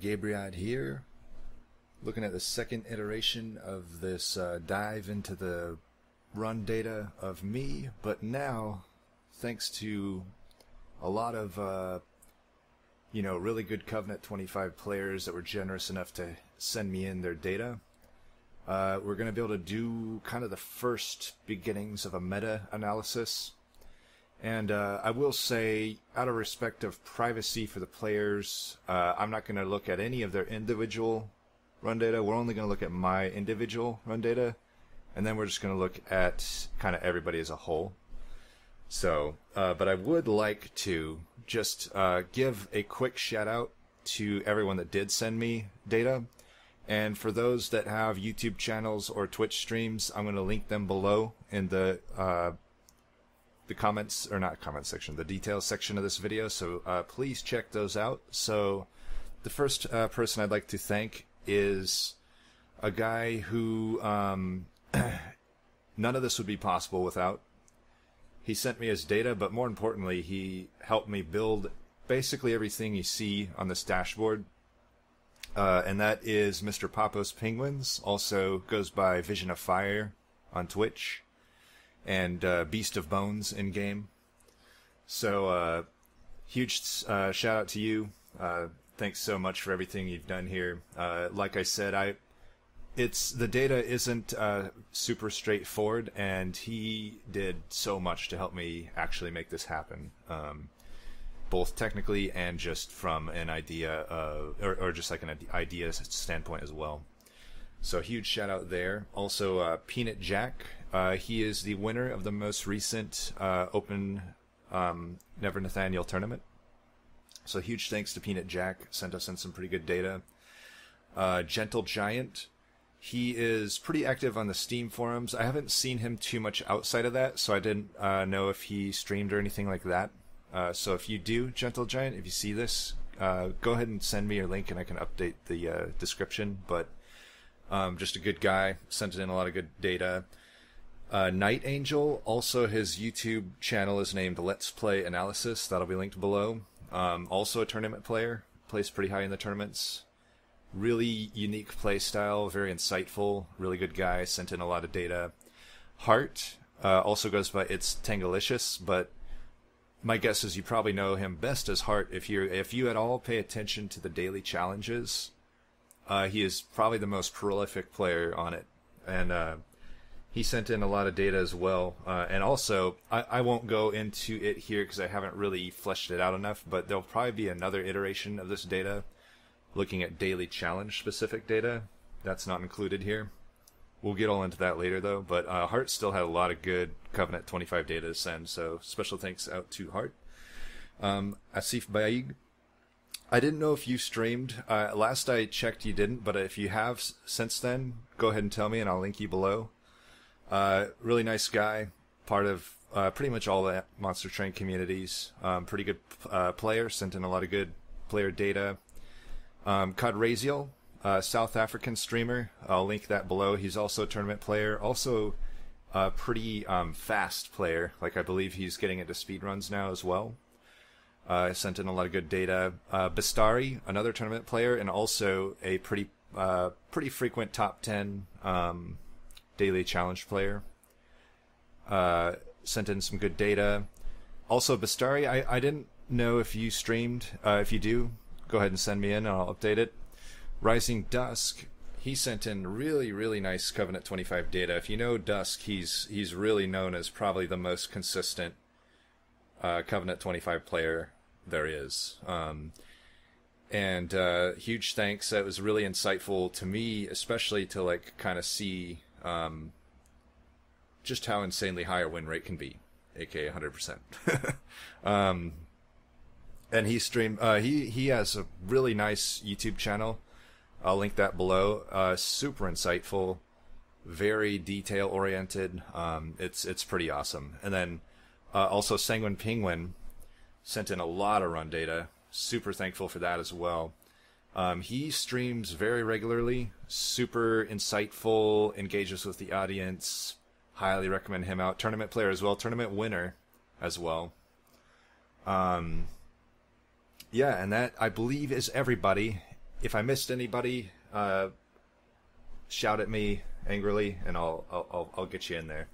Gabriot here, looking at the second iteration of this uh, dive into the run data of me, but now, thanks to a lot of, uh, you know, really good Covenant 25 players that were generous enough to send me in their data, uh, we're going to be able to do kind of the first beginnings of a meta analysis and uh, I will say, out of respect of privacy for the players, uh, I'm not going to look at any of their individual run data. We're only going to look at my individual run data, and then we're just going to look at kind of everybody as a whole. So, uh, but I would like to just uh, give a quick shout out to everyone that did send me data. And for those that have YouTube channels or Twitch streams, I'm going to link them below in the uh, the comments or not comment section, the details section of this video. So uh, please check those out. So the first uh, person I'd like to thank is a guy who um, none of this would be possible without. He sent me his data, but more importantly, he helped me build basically everything you see on this dashboard. Uh, and that is Mr. Popos Penguins. Also goes by Vision of Fire on Twitch and uh, Beast of Bones in game. So, uh, huge uh, shout out to you. Uh, thanks so much for everything you've done here. Uh, like I said, I it's the data isn't uh, super straightforward, and he did so much to help me actually make this happen. Um, both technically and just from an idea, or, or just like an idea standpoint as well. So huge shout out there. Also, Peanut Jack. Uh, he is the winner of the most recent uh, Open um, Never Nathaniel tournament. So huge thanks to Peanut Jack. Sent us in some pretty good data. Uh, Gentle Giant. He is pretty active on the Steam forums. I haven't seen him too much outside of that, so I didn't uh, know if he streamed or anything like that. Uh, so if you do, Gentle Giant, if you see this, go ahead and send me your link and I can update the description. But um, just a good guy, sent in a lot of good data. Uh, Night Angel, also his YouTube channel is named Let's Play Analysis. That'll be linked below. Um, also a tournament player, plays pretty high in the tournaments. Really unique play style, very insightful, really good guy, sent in a lot of data. Hart uh, also goes by It's Tangilicious, but my guess is you probably know him best as Hart if you if you at all pay attention to the daily challenges uh, he is probably the most prolific player on it, and uh, he sent in a lot of data as well. Uh, and also, I, I, won't go into it here because I haven't really fleshed it out enough. But there'll probably be another iteration of this data, looking at daily challenge specific data. That's not included here. We'll get all into that later though. But uh, Hart still had a lot of good Covenant 25 data to send, so special thanks out to Hart. Um, Asif Baig I didn't know if you streamed. Uh, last I checked, you didn't, but if you have since then, go ahead and tell me, and I'll link you below. Uh, really nice guy, part of uh, pretty much all the Monster Train communities. Um, pretty good uh, player, sent in a lot of good player data. Um, uh, South African streamer. I'll link that below. He's also a tournament player. Also, a pretty um, fast player. Like I believe he's getting into speed runs now as well. Uh, sent in a lot of good data. Uh, Bestari, another tournament player, and also a pretty uh, pretty frequent top ten um, daily challenge player. Uh, sent in some good data. Also, Bestari, I, I didn't know if you streamed. Uh, if you do, go ahead and send me in, and I'll update it. Rising Dusk, he sent in really really nice Covenant 25 data. If you know Dusk, he's he's really known as probably the most consistent uh, Covenant 25 player there is. Um, and uh, huge thanks. That was really insightful to me, especially to like kind of see um, just how insanely high a win rate can be, aka 100%. um, and he stream Uh, he he has a really nice YouTube channel. I'll link that below. Uh, super insightful, very detail oriented. Um, it's it's pretty awesome. And then uh, also Sanguine Penguin sent in a lot of run data. Super thankful for that as well. Um, he streams very regularly, super insightful, engages with the audience. Highly recommend him out. Tournament player as well, tournament winner as well. Um, yeah, and that I believe is everybody. if I missed anybody, uh, shout at me angrily, and I'll I'll I'll, get you in there.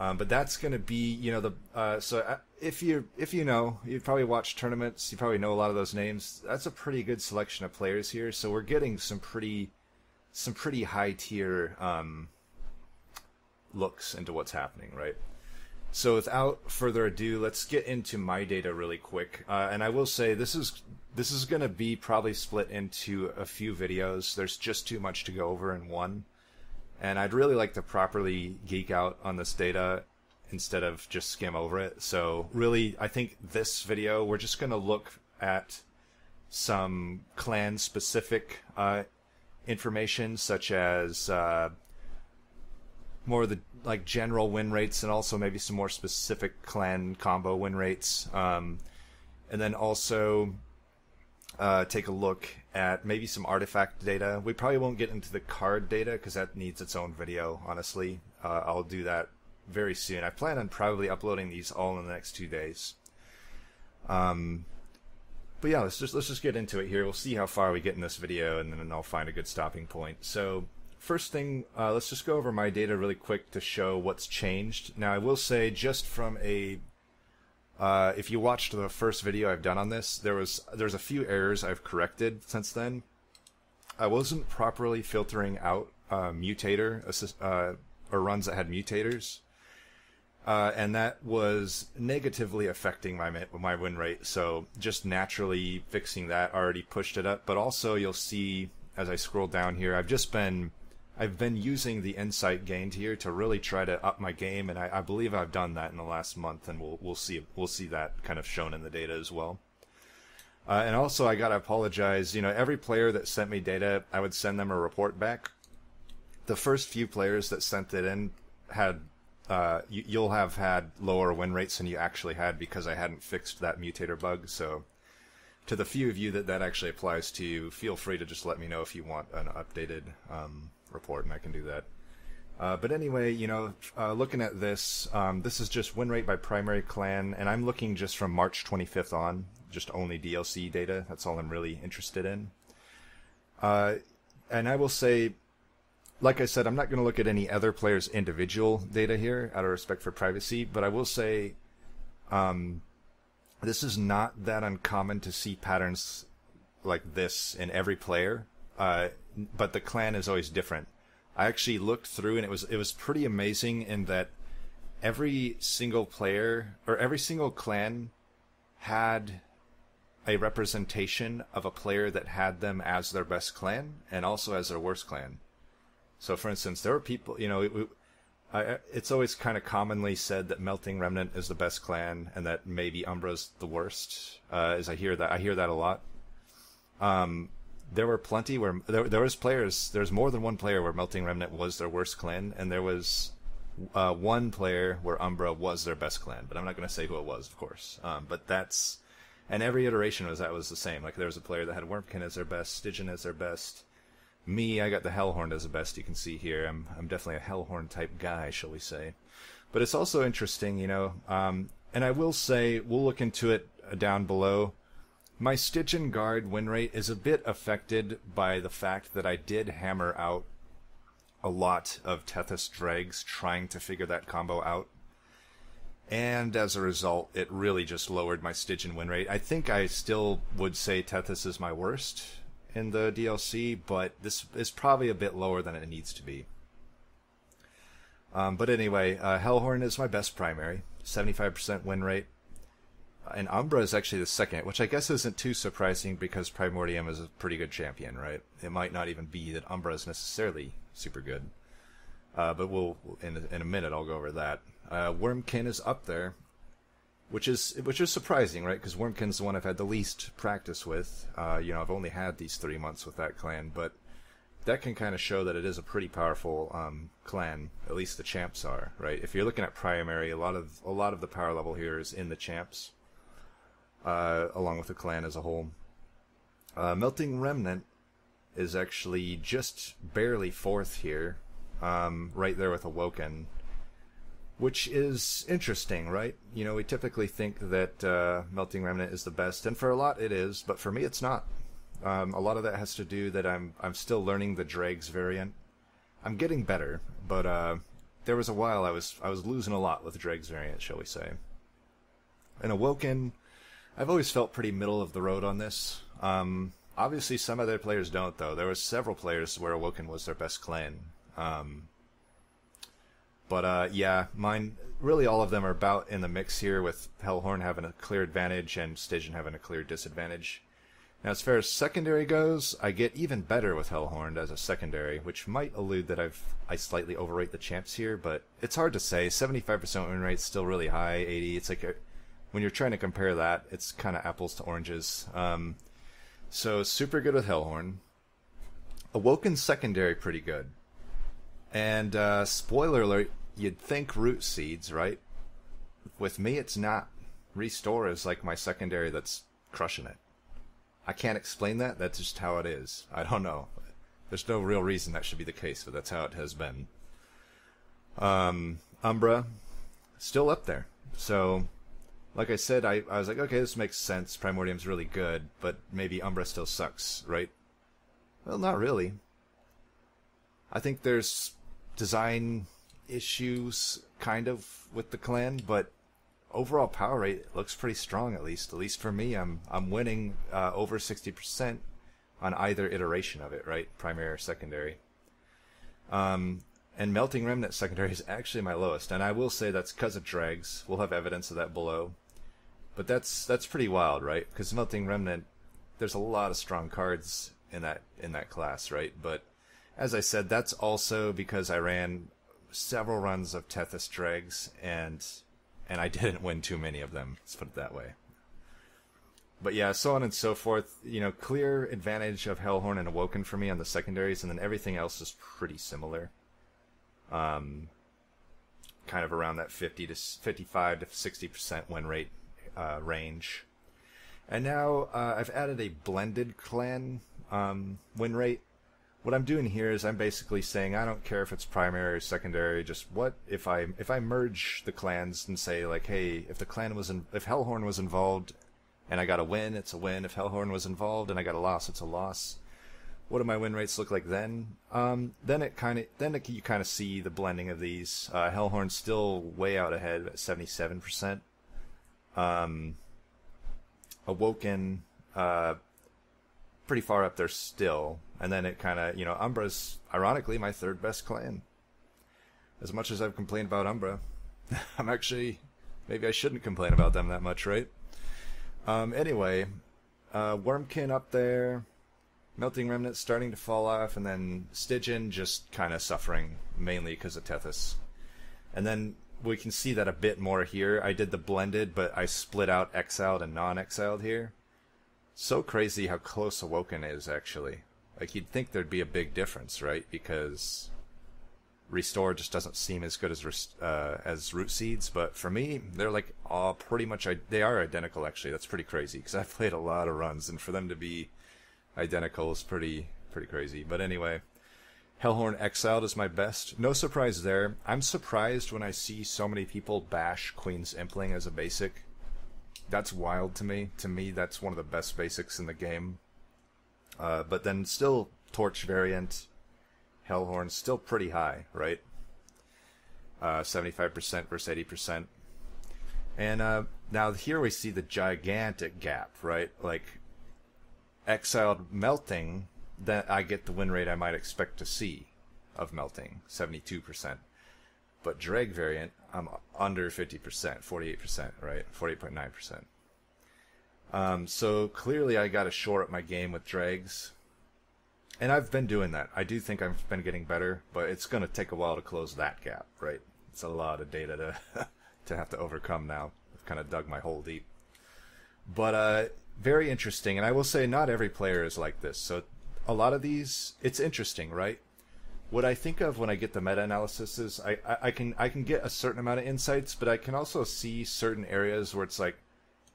Um, but that's going to be, you know, the uh, so uh, if you if you know, you've probably watched tournaments, you probably know a lot of those names. That's a pretty good selection of players here. So we're getting some pretty some pretty high tier um, looks into what's happening, right? So without further ado, let's get into my data really quick. Uh, and I will say this is this is going to be probably split into a few videos. There's just too much to go over in one and I'd really like to properly geek out on this data instead of just skim over it. So really, I think this video we're just going to look at some clan specific uh, information, such as uh, more of the like general win rates, and also maybe some more specific clan combo win rates, um, and then also uh, take a look at maybe some artifact data. We probably won't get into the card data because that needs its own video, honestly. Uh, I'll do that very soon. I plan on probably uploading these all in the next two days. Um, but yeah, let's just let's just get into it here. We'll see how far we get in this video, and then I'll find a good stopping point. So first thing, uh, let's just go over my data really quick to show what's changed. Now, I will say, just from a uh, if you watched the first video I've done on this, there was there's a few errors I've corrected since then. I wasn't properly filtering out uh, mutator assist, uh, or runs that had mutators, uh, and that was negatively affecting my my win rate. So just naturally fixing that already pushed it up. But also you'll see as I scroll down here, I've just been I've been using the insight gained here to really try to up my game, and I, I, believe I've done that in the last month, and we'll we'll see we'll see that kind of shown in the data as well. Uh, and also, I gotta apologize. You know, every player that sent me data, I would send them a report back. The first few players that sent it in had uh, you, you'll have had lower win rates than you actually had because I hadn't fixed that mutator bug. So, to the few of you that that actually applies to, you, feel free to just let me know if you want an updated um, report, and I can do that. Uh, but anyway, you know, uh, looking at this, um, this is just win rate by primary clan, and I'm looking just from March 25th on, just only DLC data. That's all I'm really interested in. Uh, and I will say, like I said, I'm not going to look at any other players' individual data here out of respect for privacy, but I will say, um, this is not that uncommon to see patterns like this in every player. Uh, but the clan is always different. I actually looked through and it was it was pretty amazing in that every single player or every single clan had a representation of a player that had them as their best clan and also as their worst clan. So, for instance, there were people, you know, it, I, it's always kind of commonly said that Melting Remnant is the best clan and that maybe Umbra's the worst. Uh, as I hear that, I hear that a lot. Um, there were plenty where there, there was players. There's more than one player where Melting Remnant was their worst clan, and there was uh, one player where Umbra was their best clan. But I'm not going to say who it was, of course. Um, but that's and every iteration was that was the same. Like there was a player that had Wurmkin as their best, Stygian as their best. Me, I got the Hellhorn as the best. You can see here. I'm I'm definitely a Hellhorn type guy, shall we say? But it's also interesting, you know. Um, and I will say we'll look into it down below my Stygian Guard win rate is a bit affected by the fact that I did hammer out a lot of Tethys Dregs trying to figure that combo out. And as a result, it really just lowered my Stygian win rate. I think I still would say Tethys is my worst in the DLC, but this is probably a bit lower than it needs to be. Um, but anyway, uh, Hellhorn is my best primary, 75% win rate and Umbra is actually the second, which I guess isn't too surprising because Primordium is a pretty good champion, right? It might not even be that Umbra is necessarily super good, uh, but we'll in a, in a minute I'll go over that. Uh, Wurmkin is up there, which is which is surprising, right? Because Wurmkin's the one I've had the least practice with. Uh, you know, I've only had these three months with that clan, but that can kind of show that it is a pretty powerful um, clan. At least the champs are, right? If you're looking at primary, a lot of a lot of the power level here is in the champs uh, along with the clan as a whole. Uh, Melting Remnant is actually just barely fourth here, um, right there with Awoken, which is interesting, right? You know, we typically think that uh, Melting Remnant is the best, and for a lot it is, but for me it's not. Um, a lot of that has to do that I'm I'm still learning the Dregs variant. I'm getting better, but uh, there was a while I was I was losing a lot with Dregs variant, shall we say. And Awoken, I've always felt pretty middle of the road on this. Um, obviously, some other players don't, though. There were several players where Awoken was their best clan. Um, but uh, yeah, mine really all of them are about in the mix here, with Hellhorn having a clear advantage and Stygian having a clear disadvantage. Now, as far as secondary goes, I get even better with Hellhorn as a secondary, which might allude that I've I slightly overrate the champs here, but it's hard to say. 75% win rate still really high, 80. It's like a, when you're trying to compare that, it's kind of apples to oranges. Um, so super good with Hellhorn. Awoken secondary pretty good. And uh, spoiler alert, you'd think root seeds, right? With me, it's not. Restore is like my secondary that's crushing it. I can't explain that. That's just how it is. I don't know. There's no real reason that should be the case, but that's how it has been. Um, Umbra, still up there. So, like I said, I, I was like, okay, this makes sense. Primordium's really good, but maybe Umbra still sucks, right? Well, not really. I think there's design issues kind of with the clan, but overall power rate looks pretty strong at least. At least for me, I'm I'm winning uh, over sixty percent on either iteration of it, right? Primary or secondary. Um, and melting remnant secondary is actually my lowest, and I will say that's because of dregs. We'll have evidence of that below, but that's that's pretty wild, right? Because melting remnant, there's a lot of strong cards in that in that class, right? But as I said, that's also because I ran several runs of Tethys Dregs, and and I didn't win too many of them. Let's put it that way. But yeah, so on and so forth. You know, clear advantage of Hellhorn and Awoken for me on the secondaries, and then everything else is pretty similar. Um, kind of around that 50 to 55 to 60 percent win rate uh, range. And now uh, I've added a blended clan um, win rate what I'm doing here is I'm basically saying I don't care if it's primary or secondary. Just what if I if I merge the clans and say like, hey, if the clan was in, if Hellhorn was involved, and I got a win, it's a win. If Hellhorn was involved and I got a loss, it's a loss. What do my win rates look like then? Um, then it kind of then it, you kind of see the blending of these. Uh, Hellhorn's still way out ahead at seventy seven percent. Um, Awoken, uh, pretty far up there still. And then it kind of, you know, Umbra's ironically my third best clan. As much as I've complained about Umbra, I'm actually maybe I shouldn't complain about them that much, right? Um, anyway, uh, Wurmkin up there, Melting Remnant starting to fall off, and then Stygian just kind of suffering mainly because of Tethys. And then we can see that a bit more here. I did the blended, but I split out exiled and non-exiled here. So crazy how close Awoken is, actually. Like, you'd think there'd be a big difference, right? Because Restore just doesn't seem as good as uh, as Root Seeds, but for me, they're like all pretty much, they are identical, actually. That's pretty crazy, because I've played a lot of runs, and for them to be identical is pretty, pretty crazy. But anyway, Hellhorn Exiled is my best. No surprise there. I'm surprised when I see so many people bash Queen's Impling as a basic that's wild to me. To me, that's one of the best basics in the game. Uh, but then still, Torch variant, Hellhorn, still pretty high, right? Uh, 75% versus 80%. And uh, now here we see the gigantic gap, right? Like, Exiled Melting, that I get the win rate I might expect to see of Melting, 72%. But drag variant, I'm under 50%, 48%, right? 48.9%. Um, so clearly I got to shore up my game with dregs. And I've been doing that. I do think I've been getting better, but it's going to take a while to close that gap, right? It's a lot of data to to have to overcome now. I've kind of dug my hole deep. But uh, very interesting, and I will say not every player is like this. So a lot of these, it's interesting, right? What I think of when I get the meta analysis is I, I, can I can get a certain amount of insights, but I can also see certain areas where it's like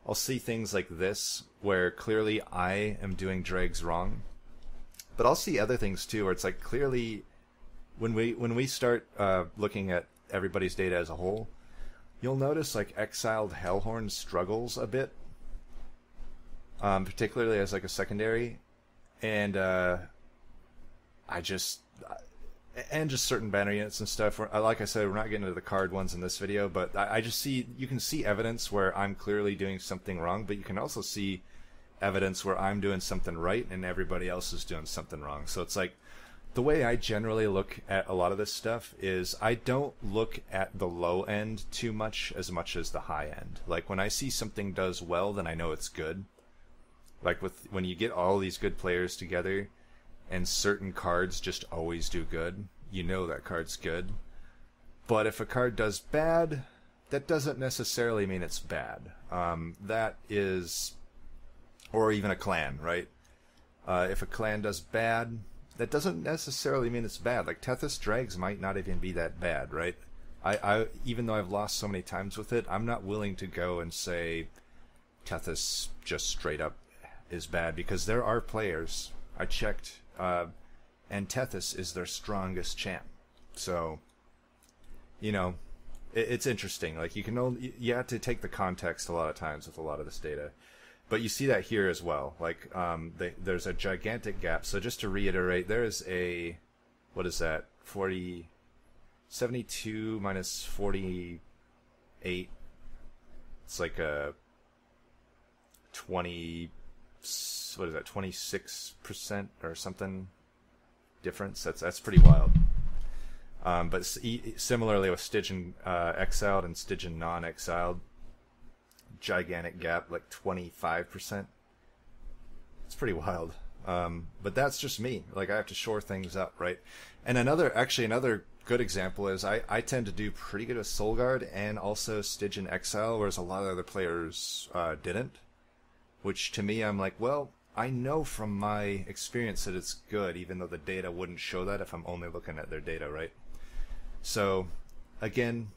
I'll see things like this where clearly I am doing dregs wrong. But I'll see other things too where it's like clearly when we when we start uh, looking at everybody's data as a whole, you'll notice like exiled Hellhorn struggles a bit. Um, particularly as like a secondary and uh, I just and just certain banner units and stuff. Uh, like I said, we're not getting into the card ones in this video, but I, I just see you can see evidence where I'm clearly doing something wrong, but you can also see evidence where I'm doing something right and everybody else is doing something wrong. So it's like the way I generally look at a lot of this stuff is I don't look at the low end too much as much as the high end. Like when I see something does well, then I know it's good. Like with when you get all these good players together and certain cards just always do good, you know that card's good. But if a card does bad, that doesn't necessarily mean it's bad. Um, that is, or even a clan, right? Uh, if a clan does bad, that doesn't necessarily mean it's bad. Like Tethys Dregs might not even be that bad, right? I, I even though I've lost so many times with it, I'm not willing to go and say Tethys just straight up is bad because there are players. I checked, uh, and Tethys is their strongest champ. So, you know, it, it's interesting. Like you can only you have to take the context a lot of times with a lot of this data. But you see that here as well. Like um, they, there's a gigantic gap. So just to reiterate, there is a what is that? 40 72 minus 48 it's like a 20 what is that 26% or something difference that's that's pretty wild um, but similarly with Stygian uh, exiled and Stygian non-exiled gigantic gap, like 25%. It's pretty wild. Um, but that's just me. Like I have to shore things up, right? And another, actually, another good example is I, I tend to do pretty good with Solgard and also Stygian Exile, whereas a lot of other players uh, didn't. Which to me, I'm like, well, I know from my experience that it's good, even though the data wouldn't show that if I'm only looking at their data, right? So, again,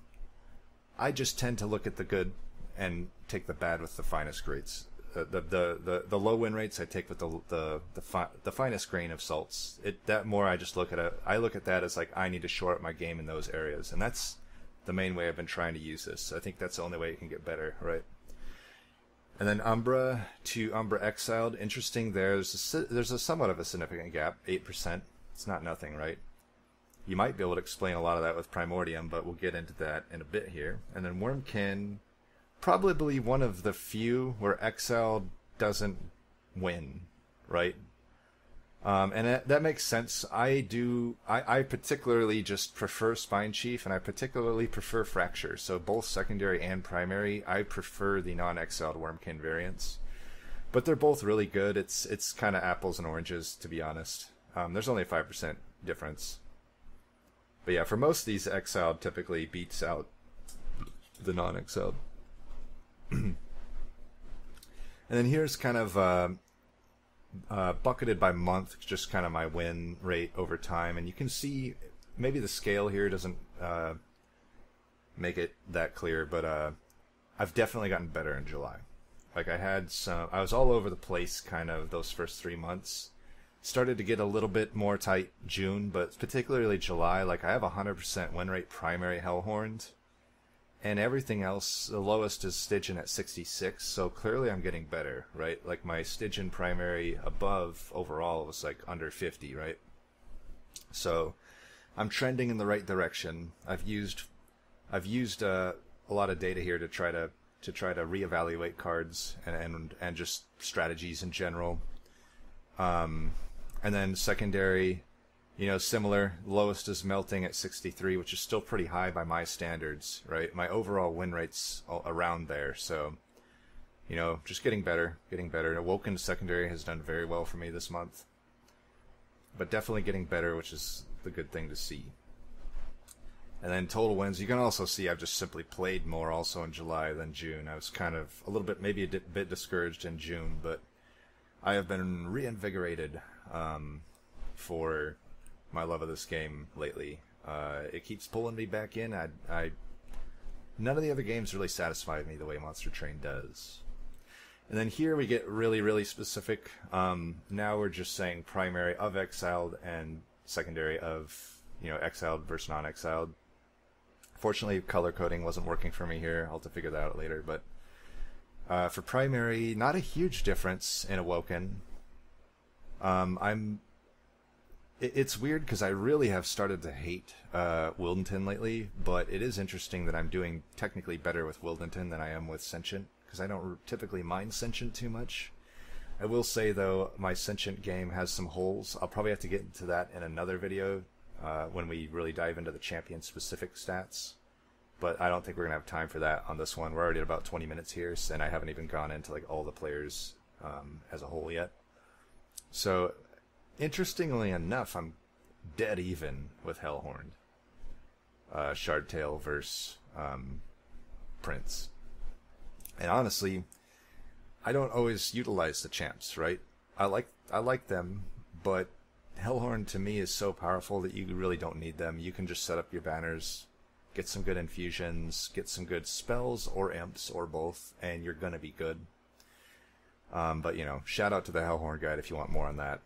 I just tend to look at the good and take the bad with the finest grades. Uh, the, the, the the low win rates I take with the the the, fi- the finest grain of salts. It that more I just look at it. I look at that as like I need to shore up my game in those areas, and that's the main way I've been trying to use this. I think that's the only way it can get better, right? And then Umbra to Umbra Exiled. Interesting. There's a, there's a somewhat of a significant gap, eight percent. It's not nothing, right? You might be able to explain a lot of that with Primordium, but we'll get into that in a bit here. And then Wurmkin, probably one of the few where Exile doesn't win, right? Um, and that, makes sense. I do. I, I, particularly just prefer Spine Chief, and I particularly prefer Fracture. So both secondary and primary, I prefer the non-exiled Wurmkin variants. But they're both really good. It's it's kind of apples and oranges, to be honest. Um, there's only a five percent difference. But yeah, for most of these, exiled typically beats out the non-exiled. and then here's kind of uh, uh, bucketed by month, just kind of my win rate over time. And you can see maybe the scale here doesn't uh, make it that clear, but uh, I've definitely gotten better in July. Like I had some, I was all over the place kind of those first three months. Started to get a little bit more tight June, but particularly July. Like I have a hundred percent win rate primary Hellhorned and everything else, the lowest is Stygian at 66. So clearly, I'm getting better, right? Like my Stygian primary above overall was like under 50, right? So I'm trending in the right direction. I've used I've used uh, a lot of data here to try to to try to reevaluate cards and and, and just strategies in general. Um, and then secondary, you know, similar. Lowest is melting at 63, which is still pretty high by my standards, right? My overall win rate's around there, so you know, just getting better, getting better. Awoken secondary has done very well for me this month, but definitely getting better, which is the good thing to see. And then total wins, you can also see I've just simply played more also in July than June. I was kind of a little bit, maybe a bit discouraged in June, but I have been reinvigorated um, for my love of this game lately. Uh, it keeps pulling me back in. I, I, none of the other games really satisfy me the way Monster Train does. And then here we get really, really specific. Um, now we're just saying primary of exiled and secondary of, you know, exiled versus non-exiled. Fortunately, color coding wasn't working for me here. I'll have to figure that out later. But uh, for primary, not a huge difference in Awoken. Um, I'm. It, it's weird because I really have started to hate uh, Wyldenten lately, but it is interesting that I'm doing technically better with Wyldenten than I am with Sentient because I don't typically mind Sentient too much. I will say though, my Sentient game has some holes. I'll probably have to get into that in another video uh, when we really dive into the champion specific stats. But I don't think we're gonna have time for that on this one. We're already at about 20 minutes here, and I haven't even gone into like all the players um, as a whole yet. So, interestingly enough, I'm dead even with Hellhorn. Uh, Shardtail versus um, Prince. And honestly, I don't always utilize the champs, right? I like I like them, but Hellhorn to me is so powerful that you really don't need them. You can just set up your banners, get some good infusions, get some good spells or imps or both, and you're gonna be good. Um, but you know, shout out to the Hellhorn guide if you want more on that.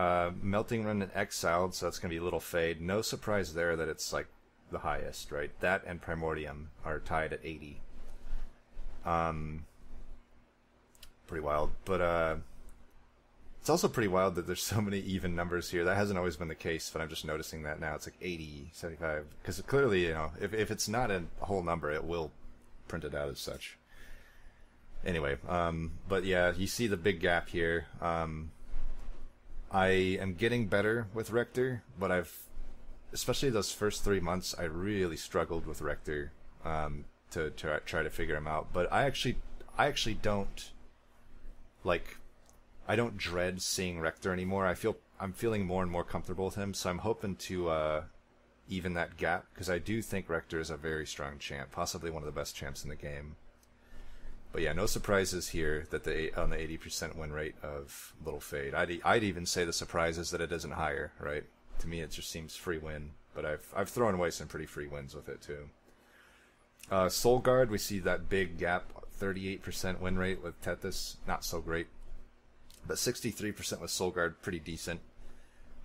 Uh, Melting Remnant Exiled, so that's gonna be a little fade. No surprise there that it's like the highest, right? That and Primordium are tied at 80. Um, pretty wild. But uh, it's also pretty wild that there's so many even numbers here. That hasn't always been the case, but I'm just noticing that now. It's like 80, 75. Because clearly, you know, if, if it's not a whole number, it will print it out as such. Anyway, um, but yeah, you see the big gap here. Um, I am getting better with Rector, but I've, especially those first three months, I really struggled with Rector um, to, to try to figure him out. But I actually, I actually don't like I don't dread seeing Rector anymore. I feel I'm feeling more and more comfortable with him, so I'm hoping to uh, even that gap because I do think Rector is a very strong champ, possibly one of the best champs in the game. But yeah, no surprises here that the on the 80% win rate of Little Fade. I'd I'd even say the surprise is that it isn't higher, right? To me, it just seems free win, but I've I've thrown away some pretty free wins with it too. Uh, Solgard, we see that big gap 38% win rate with Tethys, not so great. But 63% with Solgard, pretty decent.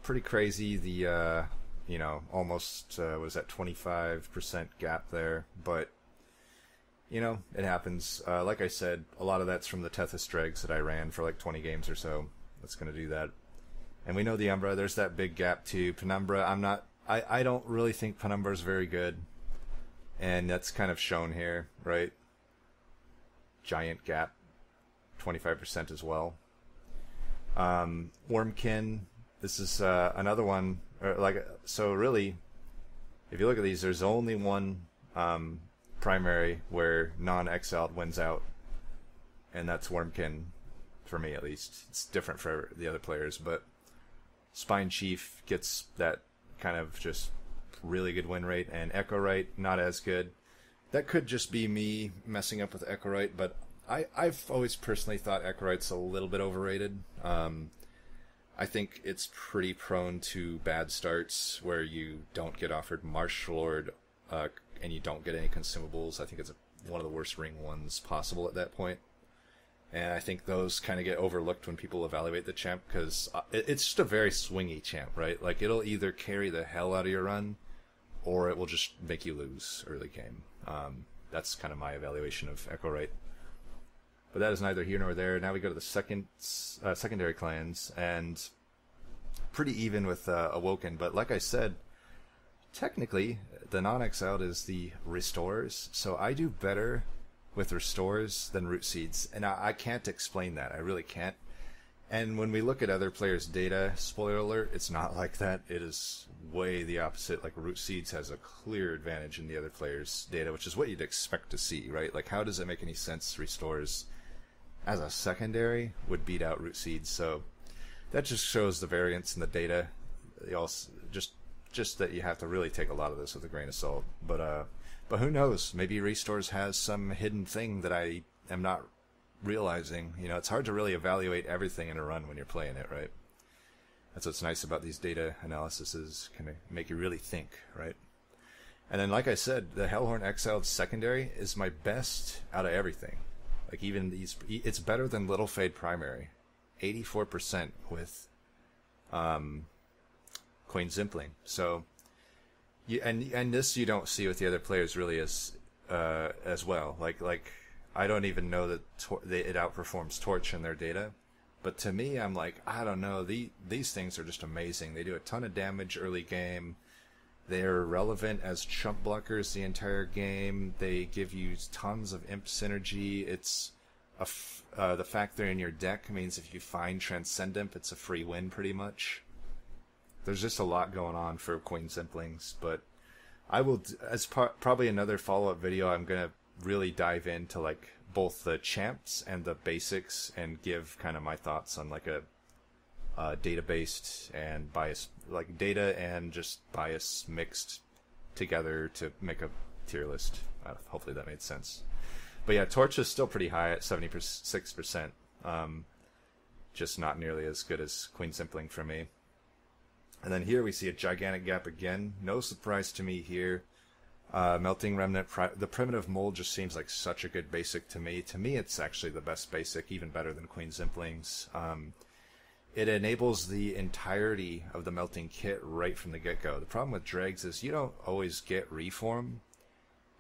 Pretty crazy, the, uh, you know, almost, uh, was that 25% gap there. But, you know, it happens. Uh, like I said, a lot of that's from the Tethys Dregs that I ran for like 20 games or so. That's going to do that. And we know the Umbra, there's that big gap too. Penumbra, I'm not, I, I don't really think Penumbra is very good. And that's kind of shown here, right? giant gap, 25% as well. Um, Wurmkin, this is uh, another one. Or like so, really, if you look at these, there's only one um, primary where non-exiled wins out, and that's Wurmkin, for me at least. It's different for the other players, but Spine Chief gets that kind of just really good win rate, and Echowright not as good that could just be me messing up with Echowright, but I, I've always personally thought Echowright's a little bit overrated. Um, I think it's pretty prone to bad starts where you don't get offered Martial Lord uh, and you don't get any consumables. I think it's a, one of the worst ring ones possible at that point. And I think those kind of get overlooked when people evaluate the champ because uh, it's just a very swingy champ, right? Like it'll either carry the hell out of your run or it will just make you lose early game. Um, that's kind of my evaluation of Echowright. But that is neither here nor there. Now we go to the second uh, secondary clans, and pretty even with uh, Awoken. But like I said, technically the non-exiled is the restores, so I do better with restores than root seeds, and I, I can't explain that. I really can't. And when we look at other players' data, spoiler alert, it's not like that. It is way the opposite. Like Root Seeds has a clear advantage in the other players' data, which is what you'd expect to see, right? Like, how does it make any sense? Restores as a secondary would beat out Root Seeds, so that just shows the variance in the data. You also just that you have to really take a lot of this with a grain of salt. But uh, but who knows? Maybe Restores has some hidden thing that I am not realizing. You know, it's hard to really evaluate everything in a run when you're playing it, right? That's what's nice about these data analyses, kind of make you really think, right? And then, like I said, the Hellhorn Exiled secondary is my best out of everything. Like even these, it's better than Little Fade primary, eighty-four percent with um, Queen's Impling. So, you, and and this you don't see with the other players really as uh, as well. Like like I don't even know that tor- they, it outperforms Torch in their data, But to me, I'm like, I don't know. The, these things are just amazing. They do a ton of damage early game. They're relevant as chump blockers the entire game. They give you tons of imp synergy. It's a f- uh, the fact they're in your deck means if you find Transcendent, it's a free win pretty much. There's just a lot going on for Queen's Implings, but I will, as par- probably another follow up video, I'm gonna really dive into like both the champs and the basics and give kind of my thoughts on like a data based and bias, like data and just bias mixed together to make a tier list. Uh, hopefully that made sense. But yeah, Torch is still pretty high at 76%. Um, just not nearly as good as Queen's Impling for me. And then here we see a gigantic gap again. No surprise to me here. Uh, melting remnant, pri- the primitive mold just seems like such a good basic to me. To me, it's actually the best basic, even better than Queen's Implings. Um, it enables the entirety of the melting kit right from the get go. The problem with dregs is you don't always get reform,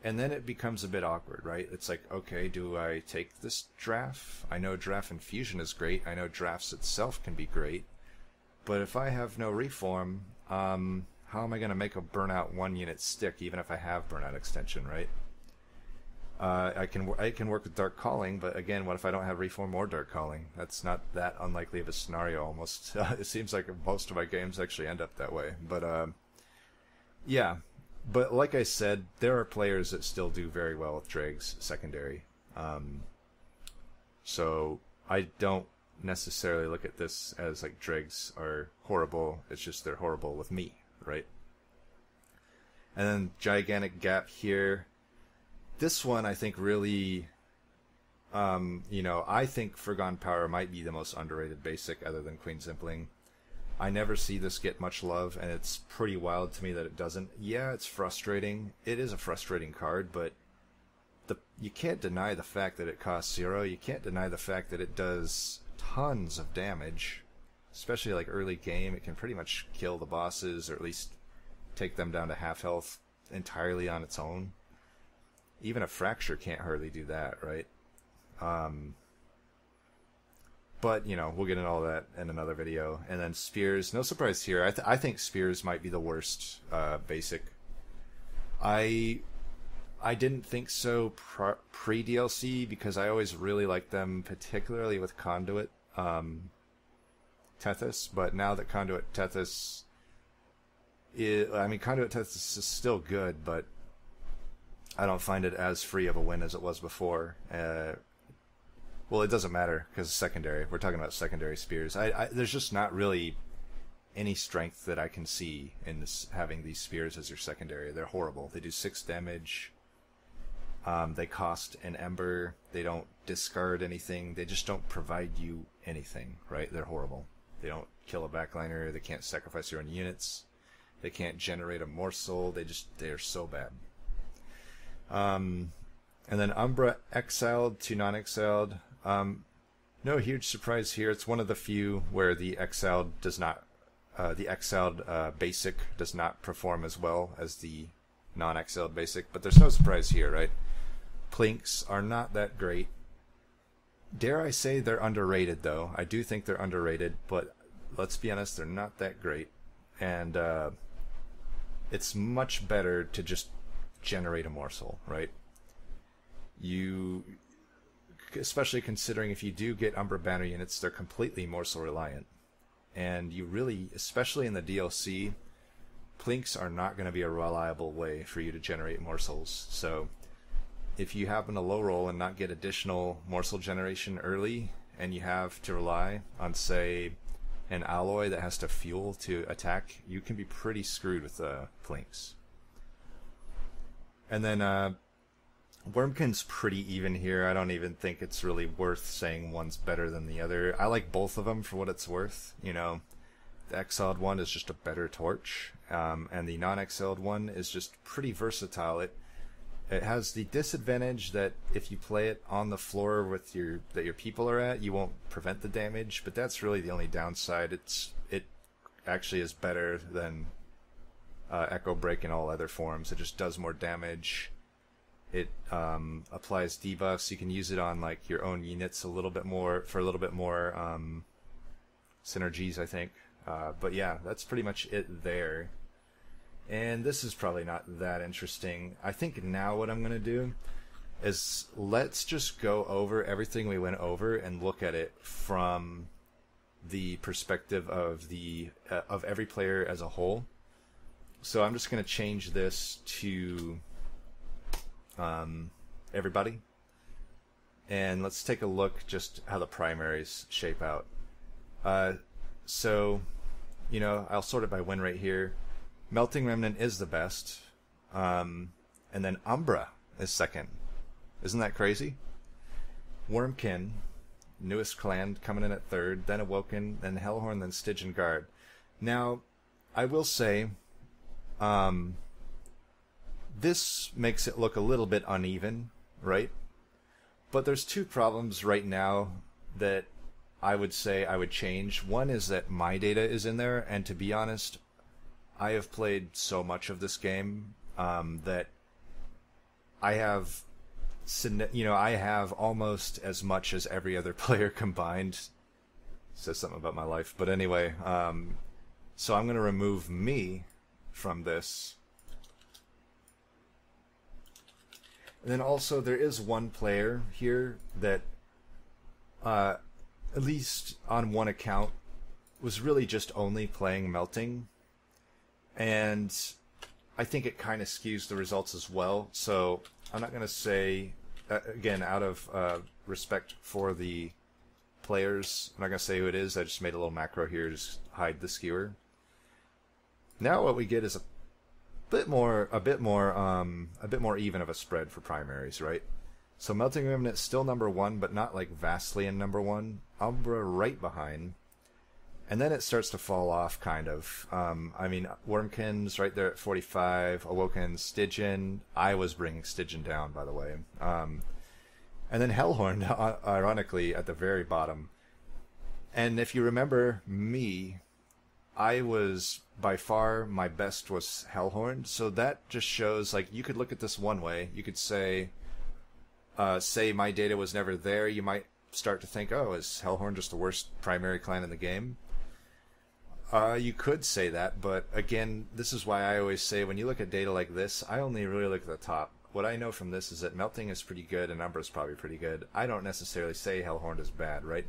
and then it becomes a bit awkward, right? It's like, okay, do I take this draft? I know draft infusion is great. I know drafts itself can be great, but if I have no reform, um, how am I going to make a burnout one unit stick, even if I have burnout extension, right? Uh, I can I can work with dark calling, but again, what if I don't have reform or dark calling? That's not that unlikely of a scenario. Almost, uh, it seems like most of my games actually end up that way. But uh, yeah, but like I said, there are players that still do very well with dregs secondary. Um, so I don't necessarily look at this as like dregs are horrible. It's just they're horrible with me, right? And then gigantic gap here this one I think really, um, you know, I think Foregone Power might be the most underrated basic other than Queen Impling. I never see this get much love, and it's pretty wild to me that it doesn't. Yeah, it's frustrating. It is a frustrating card, but the you can't deny the fact that it costs zero. You can't deny the fact that it does tons of damage, especially like early game. It can pretty much kill the bosses, or at least take them down to half health entirely on its own even a fracture can't hardly do that, right? Um, but you know, we'll get into all that in another video. And then spears, no surprise here. I, th- I think spears might be the worst uh, basic. I I didn't think so pre DLC because I always really liked them, particularly with Conduit um, Tethys. But now that Conduit Tethys, is, I mean, Conduit Tethys is still good, but I don't find it as free of a win as it was before. Uh, well, it doesn't matter because secondary. We're talking about secondary spears. I, I, there's just not really any strength that I can see in this, having these spears as your secondary. They're horrible. They do six damage. Um, they cost an ember. They don't discard anything. They just don't provide you anything. Right? They're horrible. They don't kill a backliner. They can't sacrifice your own units. They can't generate a morsel. They just they're so bad. Um, and then Umbra exiled to non-exiled. Um, no huge surprise here. It's one of the few where the exiled does not, uh, the exiled uh, basic does not perform as well as the non-exiled basic. But there's no surprise here, right? Plinks are not that great. Dare I say they're underrated, though? I do think they're underrated, but let's be honest, they're not that great. And uh, it's much better to just generate a morsel, right? You, especially considering if you do get Umbra Banner units, they're completely morsel reliant. And you really, especially in the DLC, plinks are not going to be a reliable way for you to generate morsels. So if you happen to low roll and not get additional morsel generation early, and you have to rely on, say, an alloy that has to fuel to attack, you can be pretty screwed with the uh, plinks. And then uh, Wurmkin's pretty even here. I don't even think it's really worth saying one's better than the other. I like both of them for what it's worth. You know, the exiled one is just a better torch, um, and the non-exiled one is just pretty versatile. It it has the disadvantage that if you play it on the floor with your that your people are at, you won't prevent the damage. But that's really the only downside. It's it actually is better than uh, Echo Break in all other forms. It just does more damage. It um, applies debuffs. You can use it on like your own units a little bit more for a little bit more um, synergies, I think. Uh, but yeah, that's pretty much it there. And this is probably not that interesting. I think now what I'm going to do is let's just go over everything we went over and look at it from the perspective of the uh, of every player as a whole. So I'm just going to change this to um, everybody, and let's take a look just how the primaries shape out. Uh, so, you know, I'll sort it by win rate here. Melting Remnant is the best, um, and then Umbra is second. Isn't that crazy? Wurmkin, newest clan, coming in at third, then Awoken, then Hellhorn, then Stygian Guard. Now, I will say, um, this makes it look a little bit uneven, right? But there's two problems right now that I would say I would change. One is that my data is in there, and to be honest, I have played so much of this game um, that I have, you know, I have almost as much as every other player combined. Says something about my life, but anyway, um, so I'm going to remove me from this. And then also there is one player here that, uh, at least on one account, was really just only playing melting and I think it kind of skews the results as well. So I'm not going to say uh, again out of uh, respect for the players. I'm not going to say who it is. I just made a little macro here to hide the skewer. Now what we get is a bit more, a bit more, um, a bit more even of a spread for primaries, right? So Melting Remnant still number one, but not like vastly in number one. Umbra right behind and then it starts to fall off kind of. Um, i mean wurmkin's right there at 45 awoken stygian. I was bringing stygian down by the way. Um, and then hellhorn ironically at the very bottom. And if you remember me i was by far my best was hellhorn. So that just shows like you could look at this one way. You could say uh, say my data was never there. You might start to think oh is hellhorn just the worst primary clan in the game uh, you could say that, but again, this is why I always say when you look at data like this, I only really look at the top. What I know from this is that melting is pretty good and Umbra is probably pretty good. I don't necessarily say Hellhorn is bad, right?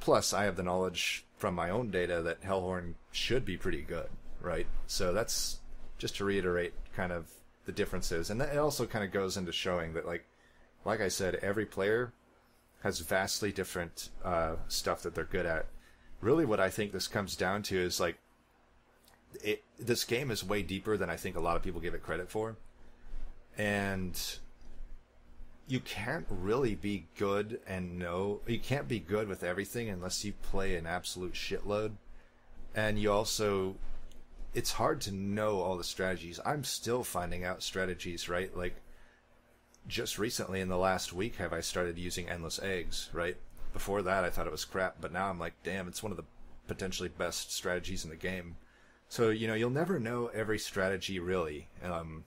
Plus, I have the knowledge from my own data that Hellhorn should be pretty good, right? So that's just to reiterate kind of the differences, and it also kind of goes into showing that, like, like I said, every player has vastly different uh, stuff that they're good at really what I think this comes down to is like it, this game is way deeper than I think a lot of people give it credit for. And you can't really be good and know you can't be good with everything unless you play an absolute shitload. And you also it's hard to know all the strategies. I'm still finding out strategies, right? Like just recently in the last week have I started using endless eggs, right? Before that I thought it was crap, but now I'm like, damn, it's one of the potentially best strategies in the game. So you know, you'll never know every strategy really. Um,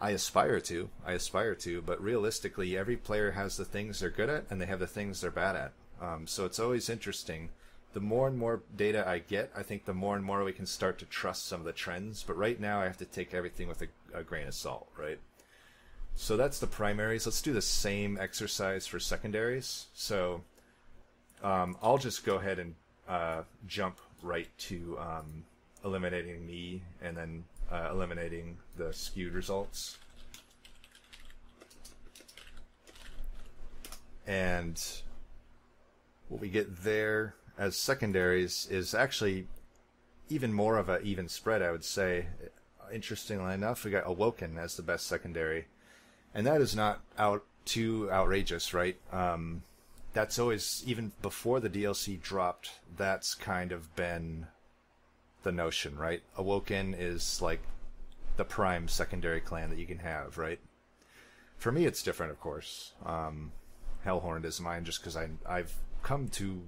I aspire to, I aspire to, but realistically, every player has the things they're good at and they have the things they're bad at. Um, so it's always interesting. The more and more data I get, I think the more and more we can start to trust some of the trends. But right now, I have to take everything with a, a grain of salt, right? So that's the primaries. Let's do the same exercise for secondaries. So um, I'll just go ahead and uh, jump right to um, eliminating me and then uh, eliminating the skewed results. And what we get there as secondaries is actually even more of an even spread, I would say. Interestingly enough, we got Awoken as the best secondary and that is not out too outrageous, right? Um, that's always even before the DLC dropped. That's kind of been the notion, right? Awoken is like the prime secondary clan that you can have, right? For me, it's different, of course. Um, Hellhorn is mine just because I I've come to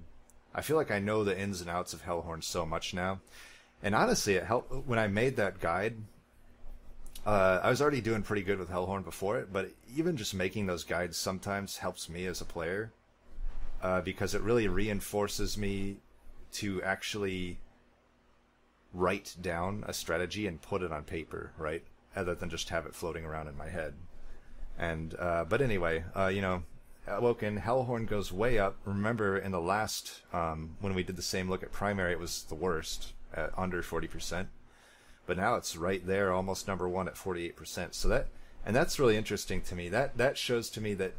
I feel like I know the ins and outs of Hellhorn so much now. And honestly, it helped when I made that guide uh, I was already doing pretty good with Hellhorn before it, but even just making those guides sometimes helps me as a player uh, because it really reinforces me to actually write down a strategy and put it on paper, right? Other than just have it floating around in my head. And uh, but anyway, uh, you know, Awoken Hellhorn goes way up. Remember in the last um, when we did the same look at primary, it was the worst at under forty percent. But now it's right there, almost number one at forty eight percent. So that and that's really interesting to me. That that shows to me that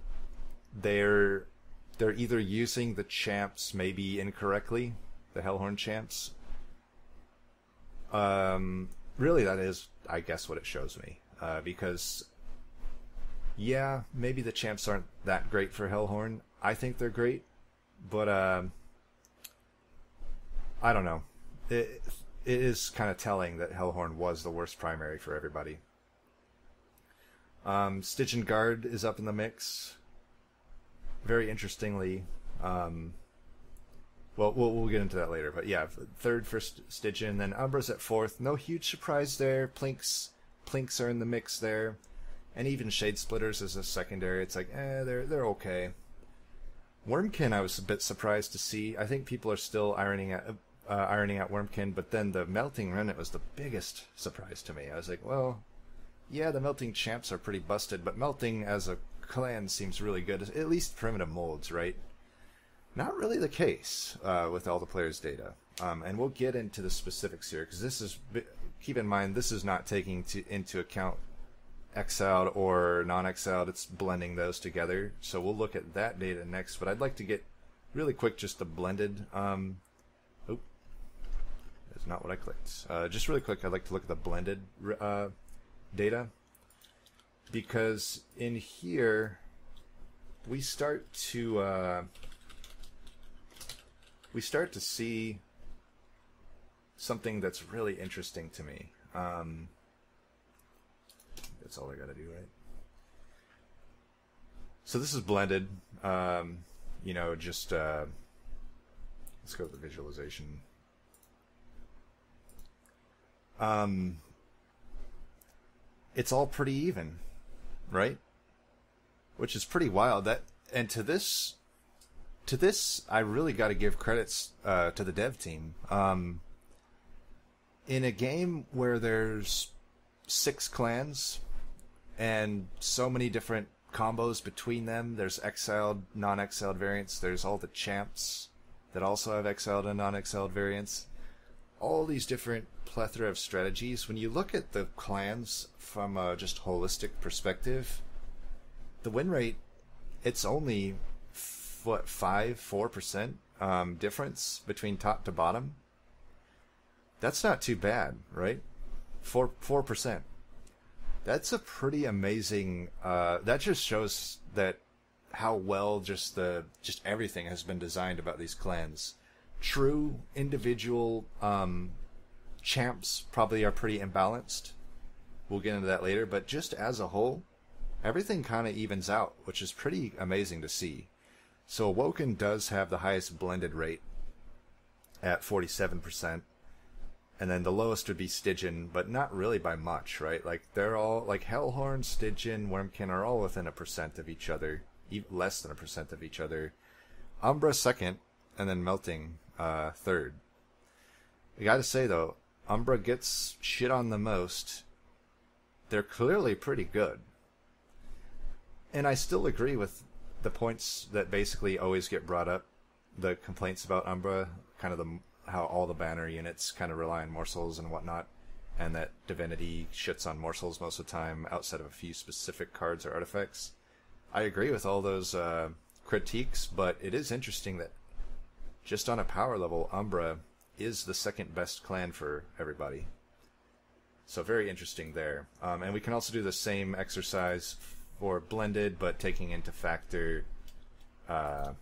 they're they're either using the champs maybe incorrectly, the Hellhorn champs. Um, really, that is, I guess, what it shows me. Uh, because, yeah, maybe the champs aren't that great for Hellhorn. I think they're great, but uh, I don't know. It, it is kind of telling that Hellhorn was the worst primary for everybody. Um, and Guard is up in the mix. Very interestingly, um, well, we'll we'll get into that later. But yeah, third for Stygian, then Umbra's at fourth. No huge surprise there. Plinks Plinks are in the mix there, and even Shade Splitters as a secondary. It's like, eh, they're they're okay. Wurmkin, I was a bit surprised to see. I think people are still ironing out uh, ironing out Wurmkin, but then the Melting Remnant was the biggest surprise to me. I was like, well, yeah, the Melting Champs are pretty busted, but Melting as a clan seems really good. At least primitive molds, right? Not really the case uh, with all the players' data. Um, and we'll get into the specifics here because this is keep in mind this is not taking to, into account exiled or non-exiled. It's blending those together. So we'll look at that data next. But I'd like to get really quick just the blended. Um, oh, that's not what I clicked. Uh, just really quick, I'd like to look at the blended uh, data because in here we start to uh, we start to see something that's really interesting to me. Um, that's all I got to do, right? So this is blended. Um, you know, just uh, let's go to the visualization. Um, it's all pretty even, right? Which is pretty wild. That and to this, to this, I really got to give credits uh, to the dev team. Um, in a game where there's six clans and so many different combos between them, there's exiled, non-exiled variants. There's all the champs that also have exiled and non-exiled variants. All these different plethora of strategies. When you look at the clans from a just holistic perspective, the win rate it's only what five four percent um, difference between top to bottom. That's not too bad, right? Four four percent. That's a pretty amazing. Uh, that just shows that how well just the just everything has been designed about these clans. True individual um, champs probably are pretty imbalanced. We'll get into that later, but just as a whole, everything kind of evens out, which is pretty amazing to see. So Awoken does have the highest blended rate at 47%. And then the lowest would be Stygian, but not really by much, right? Like they're all like Hellhorn, Stygian, Wurmkin are all within a percent of each other, less than a percent of each other. Umbra second, and then Melting uh, third. I gotta say though, Umbra gets shit on the most. They're clearly pretty good. And I still agree with the points that basically always get brought up. The complaints about Umbra, kind of the how all the banner units kind of rely on morsels and whatnot, and that Divinity shits on morsels most of the time outside of a few specific cards or artifacts. I agree with all those uh, critiques, but it is interesting that just on a power level, Umbra is the second best clan for everybody. So very interesting there. Um, and we can also do the same exercise for blended, but taking into factor, uh,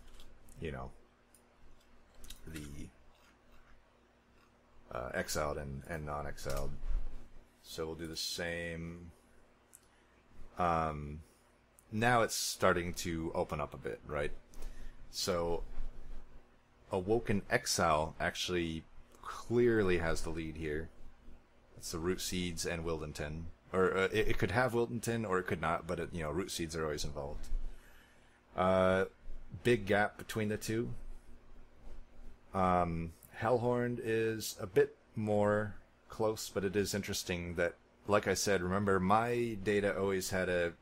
you know, the uh, exiled and, and non-exiled. So we'll do the same. Um, now it's starting to open up a bit, right? So Awoken Exile actually clearly has the lead here. It's the Root Seeds and Wyldenten. Or uh, it, it, could have Wyldenten or it could not, but it, you know, Root Seeds are always involved. Uh, big gap between the two. Um, Hellhorn is a bit more close, but it is interesting that, like I said, remember my data always had a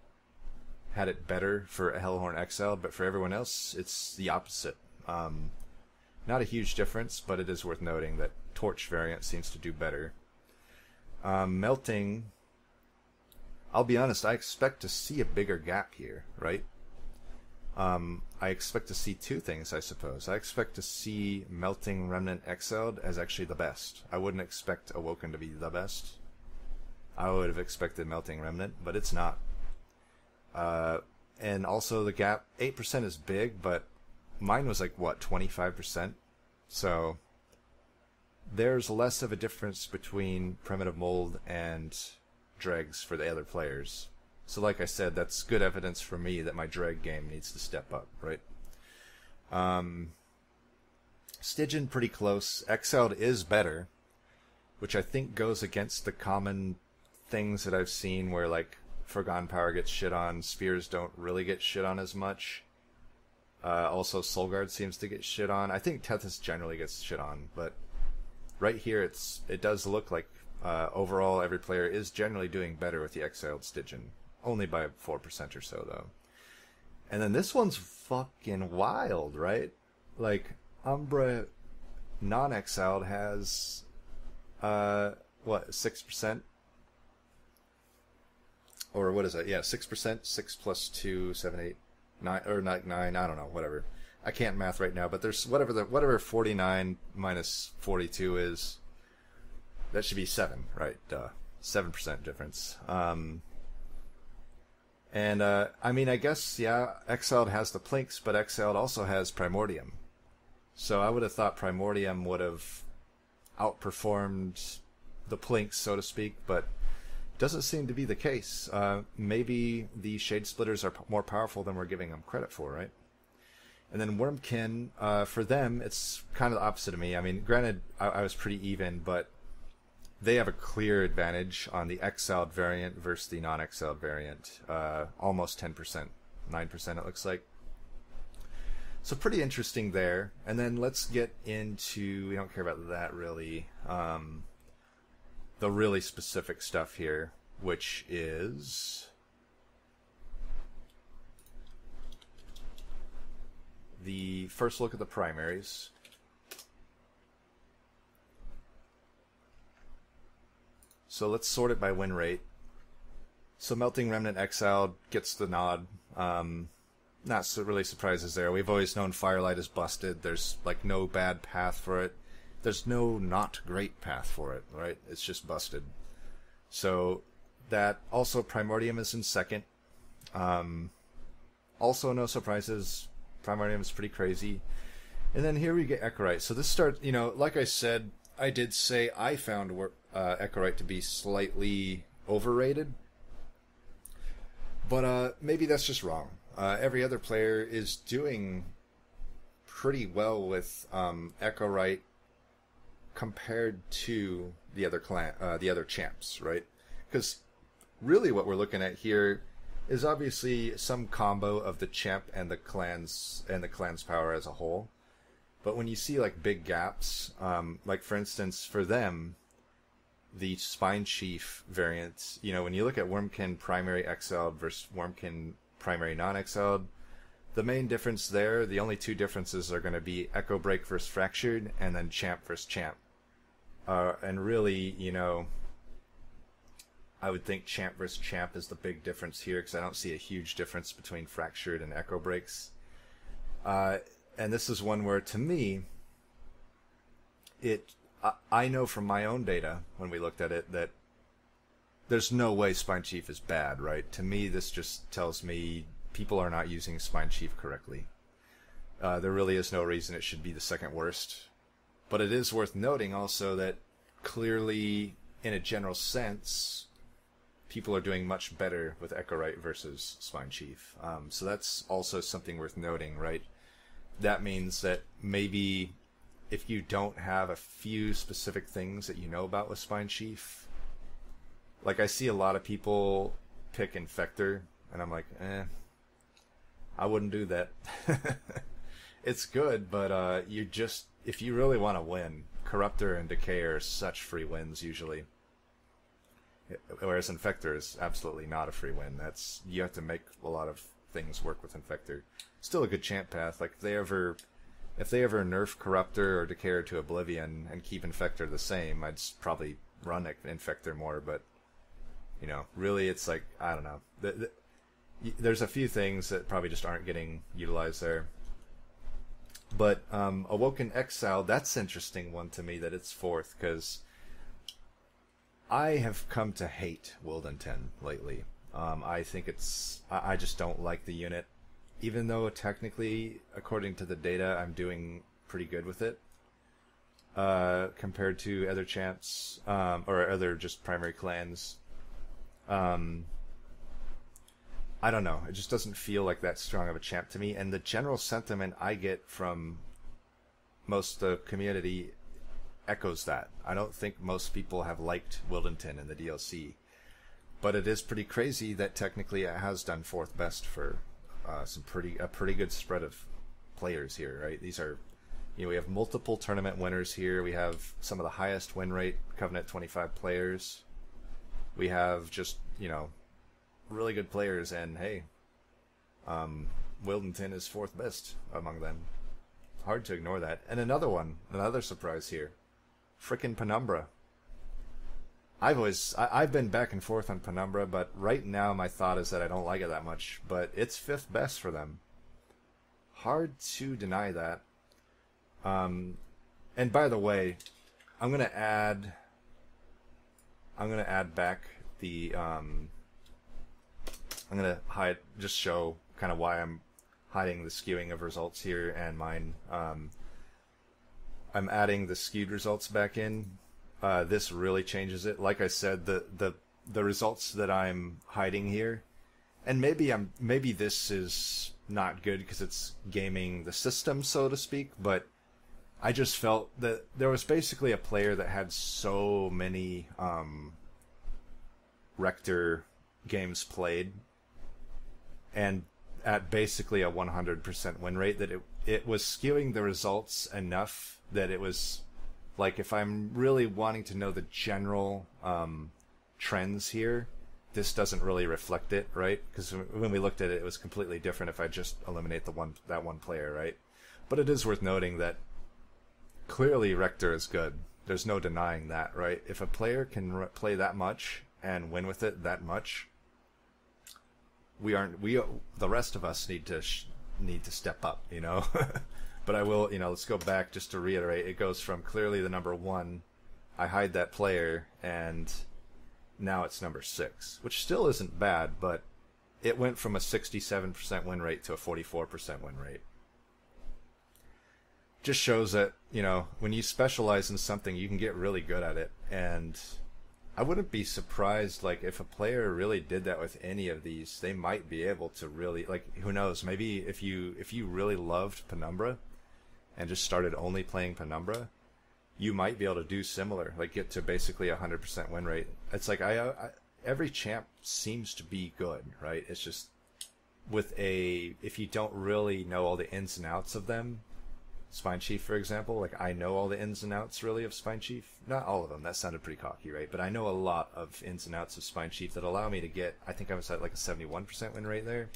had it better for Hellhorn Exile, but for everyone else, it's the opposite. Um, not a huge difference, but it is worth noting that Torch variant seems to do better. Um, melting, I'll be honest, I expect to see a bigger gap here, right? Um, I expect to see two things, I suppose. I expect to see Melting Remnant Exiled as actually the best. I wouldn't expect Awoken to be the best. I would have expected Melting Remnant, but it's not. Uh, and also the gap, 8% is big, but mine was like, what, 25%? So there's less of a difference between Primitive Mold and Dregs for the other players. So, like I said, that's good evidence for me that my dreg game needs to step up, right? Um, Stygian pretty close. Exiled is better, which I think goes against the common things that I've seen where like Forgotten Power gets shit on, Spheres don't really get shit on as much. Uh, also, Solgard seems to get shit on. I think Tethys generally gets shit on, but right here it's it does look like uh, overall every player is generally doing better with the Exiled Stygian. Only by 4% or so, though. And then this one's fucking wild, right? Like, Umbra non exiled has, uh, what, 6%? Or what is that? Yeah, 6%, 6 plus 2, 7, 8, 9, or 9, 9, I don't know, whatever. I can't math right now, but there's whatever the whatever 49 minus 42 is. That should be 7, right? Duh. 7% difference. Um, and uh, I mean, I guess yeah, Exiled has the Plinks, but Exiled also has Primordium. So I would have thought Primordium would have outperformed the Plinks, so to speak, but doesn't seem to be the case. Uh, maybe the Shade Splitters are p- more powerful than we're giving them credit for, right? And then Wurmkin, uh, for them, it's kind of the opposite of me. I mean, granted, I, I was pretty even, but they have a clear advantage on the exiled variant versus the non-exiled variant. Uh, almost 10%, 9% it looks like. So pretty interesting there. And then let's get into, we don't care about that really, um, the really specific stuff here, which is the first look at the primaries. So let's sort it by win rate. So Melting Remnant Exiled gets the nod. Um, not so really surprises there. We've always known Firelight is busted. There's like no bad path for it. There's no not great path for it, right? It's just busted. So that also Primordium is in second. Um, also no surprises. Primordium is pretty crazy. And then here we get Echowright. So this starts, you know, like I said, I did say I found uh, Echowright to be slightly overrated. But uh, maybe that's just wrong. Uh, every other player is doing pretty well with um, Echowright compared to the other clan, uh, the other champs, right? Because really, what we're looking at here is obviously some combo of the champ and the clans and the clan's power as a whole. But when you see like big gaps, um, like for instance, for them, the Spine Chief variant, you know, when you look at Wurmkin Primary Exiled versus Wurmkin Primary Non-Exiled, the main difference there, the only two differences are going to be Echo Break versus Fractured, and then Champ versus Champ. Uh, and really, you know, I would think Champ versus Champ is the big difference here because I don't see a huge difference between Fractured and Echo Breaks. Uh, and this is one where, to me, it I know from my own data when we looked at it that there's no way Spine Chief is bad, right? To me, this just tells me people are not using Spine Chief correctly. Uh, there really is no reason it should be the second worst. But it is worth noting also that clearly, in a general sense, people are doing much better with Echowright versus Spine Chief. Um, so that's also something worth noting, right? That means that maybe if you don't have a few specific things that you know about with Spine Chief, like I see a lot of people pick Infector, and I'm like, eh, I wouldn't do that. it's good, but uh, you just if you really want to win, Corruptor and Decay are such free wins usually. Whereas Infector is absolutely not a free win. That's you have to make a lot of things work with Infector. Still a good champ path. Like if they ever if they ever nerf Corruptor or Decayer to Oblivion and keep Infector the same, I'd probably run Infector more. But you know, really, it's like I don't know. The, the, there's a few things that probably just aren't getting utilized there. But um, Awoken Exile, that's interesting one to me that it's fourth because I have come to hate Wyldenten lately. Um, I think it's I, I just don't like the unit, even though technically, according to the data, I'm doing pretty good with it uh, compared to other champs um, or other just primary clans. Um, I don't know. It just doesn't feel like that strong of a champ to me. And the general sentiment I get from most of the community echoes that. I don't think most people have liked Wyldenten in the DLC. But it is pretty crazy that technically it has done fourth best for uh, some pretty a pretty good spread of players here, right? These are you know, we have multiple tournament winners here. We have some of the highest win rate Covenant 25 players. We have just, you know, really good players, and hey, um, Wyldenten is fourth best among them. Hard to ignore that. And another one, another surprise here, frickin' Penumbra. I've always I, have been back and forth on Penumbra, but right now my thought is that I don't like it that much. But it's fifth best for them. Hard to deny that. Um, and by the way, I'm gonna add. I'm gonna add back the um, I'm gonna hide, just show kind of why I'm hiding the skewing of results here and mine. Um, I'm adding the skewed results back in. Uh, this really changes it. Like I said, the the the results that I'm hiding here, and maybe I'm maybe this is not good because it's gaming the system, so to speak. But I just felt that there was basically a player that had so many um, Rector games played and at basically a 100% win rate that it it was skewing the results enough that it was like if I'm really wanting to know the general um, trends here, this doesn't really reflect it, right? Because when we looked at it, it was completely different if I just eliminate the one that one player, right? But it is worth noting that clearly Rector is good. There's no denying that, right? If a player can play that much and win with it that much, we aren't we the rest of us need to sh- need to step up you know? But i will you know let's go back just to reiterate. It goes from clearly the number one i hide that player and now it's number six which still isn't bad but it went from a 67% win rate to a 44% win rate. Just shows that you know when you specialize in something you can get really good at it and I wouldn't be surprised like if a player really did that with any of these, they might be able to really like who knows, maybe if you if you really loved Penumbra and just started only playing Penumbra, you might be able to do similar, like get to basically a 100% win rate. It's like I, I every champ seems to be good, right? It's just with a if you don't really know all the ins and outs of them, Spine Chief, for example, like I know all the ins and outs really of Spine Chief. Not all of them. That sounded pretty cocky, right? But I know a lot of ins and outs of Spine Chief that allow me to get. I think I was at like a seventy-one percent win rate there.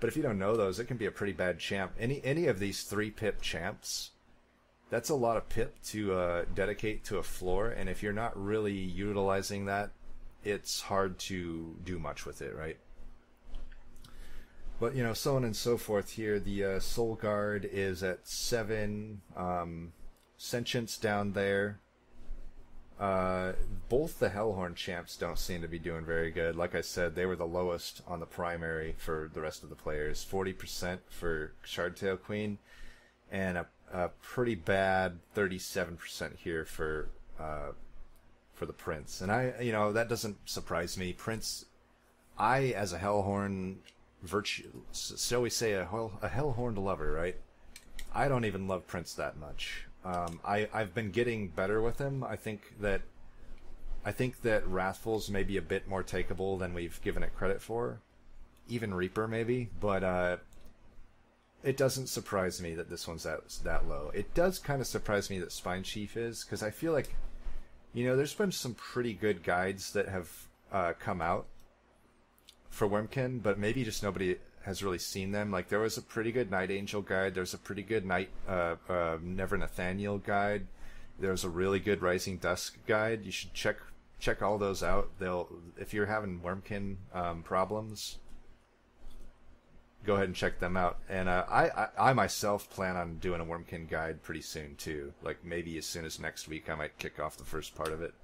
But if you don't know those, it can be a pretty bad champ. Any any of these three pip champs, that's a lot of pip to uh, dedicate to a floor. And if you're not really utilizing that, it's hard to do much with it, right? But you know, so on and so forth. Here, the uh, Solgard is at seven. Um, Sentience down there. Uh, both the Hellhorn champs don't seem to be doing very good. Like I said, they were the lowest on the primary for the rest of the players. Forty percent for Shardtail Queen, and a, a pretty bad thirty-seven percent here for uh, for the Prince. And I, you know, that doesn't surprise me. Prince, I as a Hellhorn virtue, so we say, a, hell, a hell-horned lover, right? I don't even love Prince that much. Um, I I've been getting better with him. I think that I think that Wrathful's maybe a bit more takeable than we've given it credit for. Even Reaper maybe, but uh, it doesn't surprise me that this one's that that low. It does kind of surprise me that Spine Chief is because I feel like, you know, there's been some pretty good guides that have uh, come out for Wurmkin, but maybe just nobody has really seen them. Like there was a pretty good Night Angel guide. There's a pretty good Night uh, uh, Never Nathaniel guide. There's a really good Rising Dusk guide. You should check check all those out. They'll if you're having Wurmkin um, problems, go ahead and check them out. And uh, I, I, I myself plan on doing a Wurmkin guide pretty soon too. Like maybe as soon as next week, I might kick off the first part of it.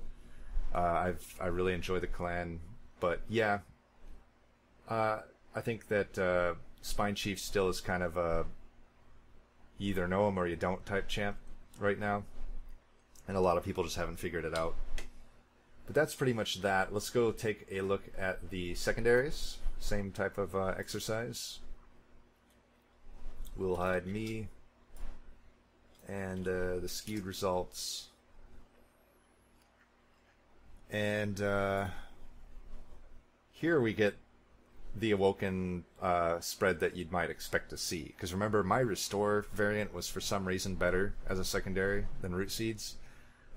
Uh, I've I really enjoy the clan, but yeah, uh, I think that uh, Spine Chief still is kind of a either know him or you don't type champ right now, and a lot of people just haven't figured it out. But that's pretty much that. Let's go take a look at the secondaries. Same type of uh, exercise. We'll hide me and uh, the skewed results. And uh, here we get the awoken uh, spread that you might expect to see. Because remember, my restore variant was for some reason better as a secondary than root seeds.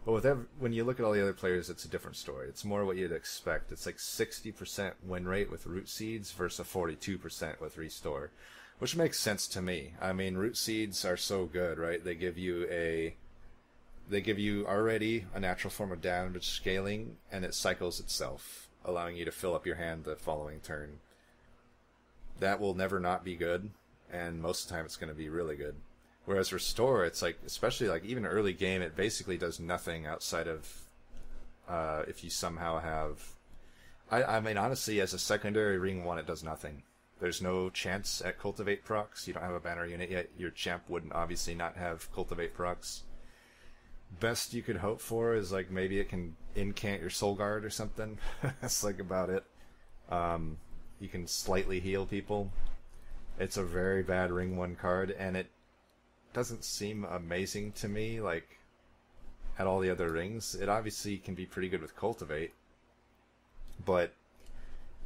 But with every, when you look at all the other players, it's a different story. It's more what you'd expect. It's like 60% win rate with root seeds versus 42% with restore, which makes sense to me. I mean, root seeds are so good, right? They give you a they give you already a natural form of damage scaling, and it cycles itself, allowing you to fill up your hand the following turn. That will never not be good, and most of the time it's going to be really good. Whereas restore, it's like especially like even early game, it basically does nothing outside of uh, if you somehow have. I, I mean, honestly, as a secondary ring one, it does nothing. There's no chance at cultivate procs. You don't have a banner unit yet. Your champ wouldn't obviously not have cultivate procs. Best you could hope for is like maybe it can incant your solgard or something. That's like about it. Um, you can slightly heal people. It's a very bad ring one card, and it doesn't seem amazing to me, like at all the other rings. It obviously can be pretty good with cultivate, but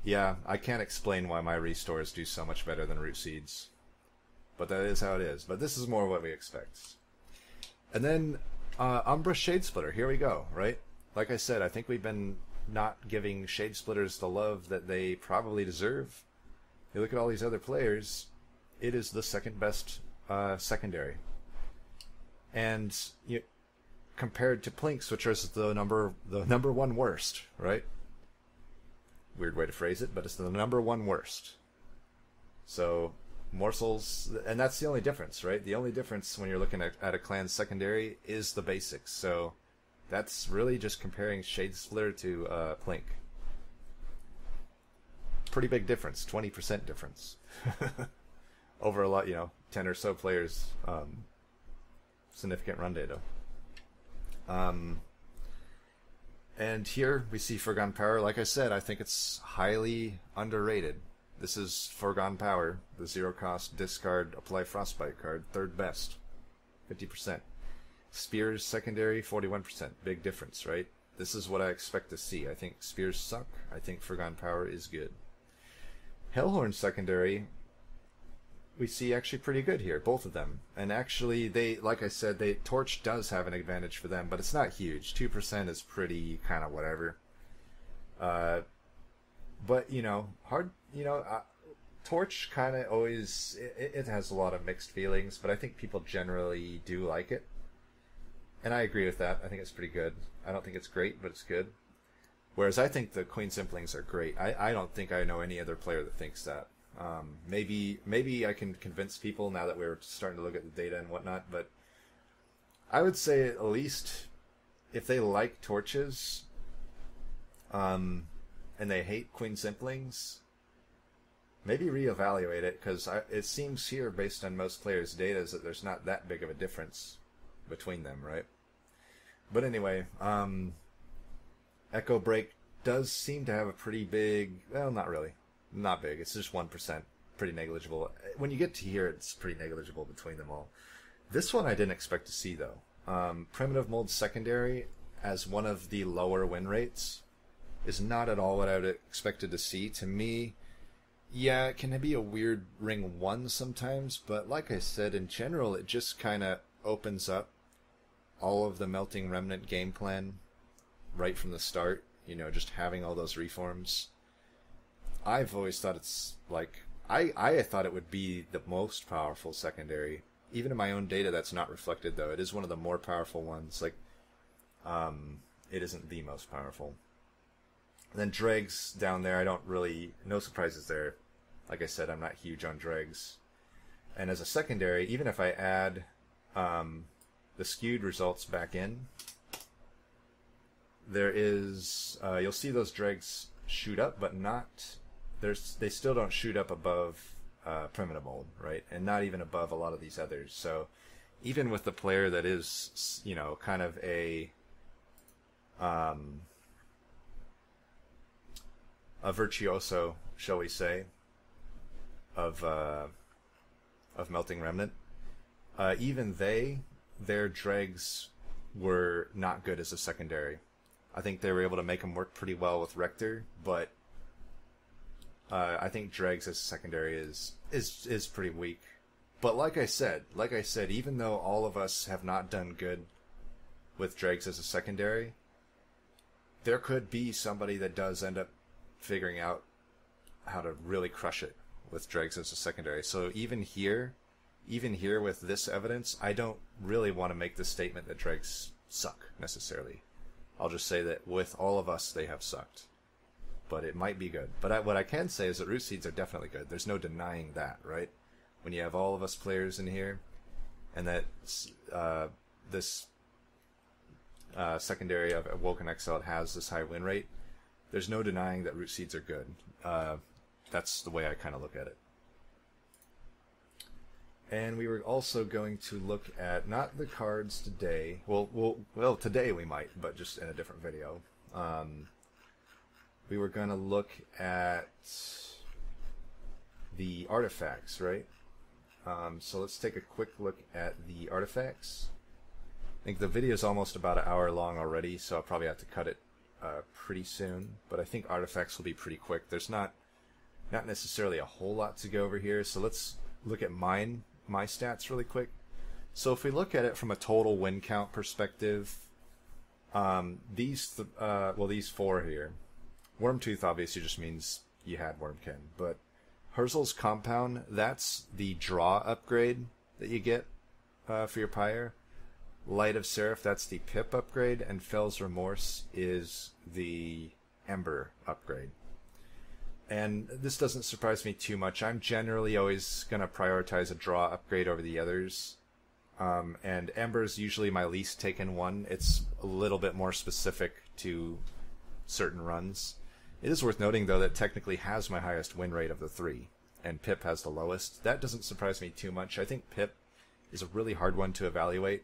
yeah, I can't explain why my restores do so much better than root seeds. But that is how it is. But this is more what we expect. And then uh, Umbra Shade Splitter. Here we go. Right, like I said, I think we've been not giving Shade Splitters the love that they probably deserve. You look at all these other players. It is the second best uh, secondary. And you, compared to Plinks, which is the number the number one worst, right? Weird way to phrase it, but it's the number one worst. So morsels, and that's the only difference, right? The only difference when you're looking at, at a clan secondary is the basics. So that's really just comparing Shade Splitter to uh, Plink. Pretty big difference, twenty percent difference. over a lot, you know, 10 or so players, um, significant run data. Um, and here we see Foregone Power. Like I said, I think it's highly underrated. This is Foregone Power, the zero cost discard apply frostbite card, third best, 50%. Spears secondary, 41%. Big difference, right? This is what I expect to see. I think Spears suck. I think Foregone Power is good. Hellhorn secondary, we see actually pretty good here, both of them. And actually, they, like I said, they Torch does have an advantage for them, but it's not huge. Two percent is pretty kind of whatever. Uh, but you know, hard. You know, uh, Torch kind of always it, it has a lot of mixed feelings, but I think people generally do like it, and I agree with that. I think it's pretty good. I don't think it's great, but it's good. Whereas I think the Queen's Implings are great. I, I don't think I know any other player that thinks that. Um, maybe maybe I can convince people now that we're starting to look at the data and whatnot. But I would say at least if they like torches, um, and they hate Queen's Implings, maybe reevaluate it because it seems here, based on most players' data, is that there's not that big of a difference between them, right? But anyway, um, Echo Break does seem to have a pretty big. Well, not really not big. It's just one percent, pretty negligible. When you get to here, it's pretty negligible between them all. This one I didn't expect to see though. Um, Primitive Mold Secondary as one of the lower win rates is not at all what I would expected to see. To me, Yeah, it can be a weird ring one sometimes, but like I said, in general, it just kind of opens up all of the Melting Remnant game plan right from the start. You know, just having all those reforms. I've always thought it's like I I thought it would be the most powerful secondary. Even in my own data, that's not reflected though. It is one of the more powerful ones. Like, um, it isn't the most powerful. And then dregs down there, I don't really no surprises there. Like I said, I'm not huge on dregs. And as a secondary, even if I add um, the skewed results back in, there is uh, you'll see those dregs shoot up, but not there's they still don't shoot up above uh, primitive mold, right? And not even above a lot of these others. So even with the player that is, you know, kind of a um, a virtuoso, shall we say, of uh, of melting remnant. Uh, even they, their dregs were not good as a secondary. I think they were able to make them work pretty well with Rector, but uh, I think Dregs as a secondary is is is pretty weak. But like I said, like I said, even though all of us have not done good with Dregs as a secondary, there could be somebody that does end up figuring out how to really crush it with Dregs as a secondary. So even here, even here with this evidence, I don't really want to make the statement that Dregs suck necessarily. I'll just say that with all of us, they have sucked but it might be good. But I, what I can say is that root seeds are definitely good. There's no denying that, right? When you have all of us players in here, and that uh, this uh, secondary of Woken Exile has this high win rate, there's no denying that root seeds are good. Uh, that's the way I kind of look at it. And we were also going to look at not the cards today. Well, well, well, today we might, but just in a different video. Um, we were going to look at the artifacts, right? Um, so let's take a quick look at the artifacts. I think the video is almost about an hour long already, so I'll probably have to cut it uh, pretty soon. But I think artifacts will be pretty quick. There's not not necessarily a whole lot to go over here, so let's look at mine my stats really quick. So if we look at it from a total win count perspective, um, these th- uh, well these four here, Wormtooth obviously just means you had Wurmkin, but Herzal's Compound, that's the draw upgrade that you get uh, for your Pyre. Light of Seraph, that's the Pip upgrade, and Fell's Remorse is the Ember upgrade. And this doesn't surprise me too much. I'm generally always going to prioritize a draw upgrade over the others. Um, and Ember is usually my least taken one. It's a little bit more specific to certain runs. It is worth noting, though, that technically has my highest win rate of the three, and Pip has the lowest. That doesn't surprise me too much. I think Pip is a really hard one to evaluate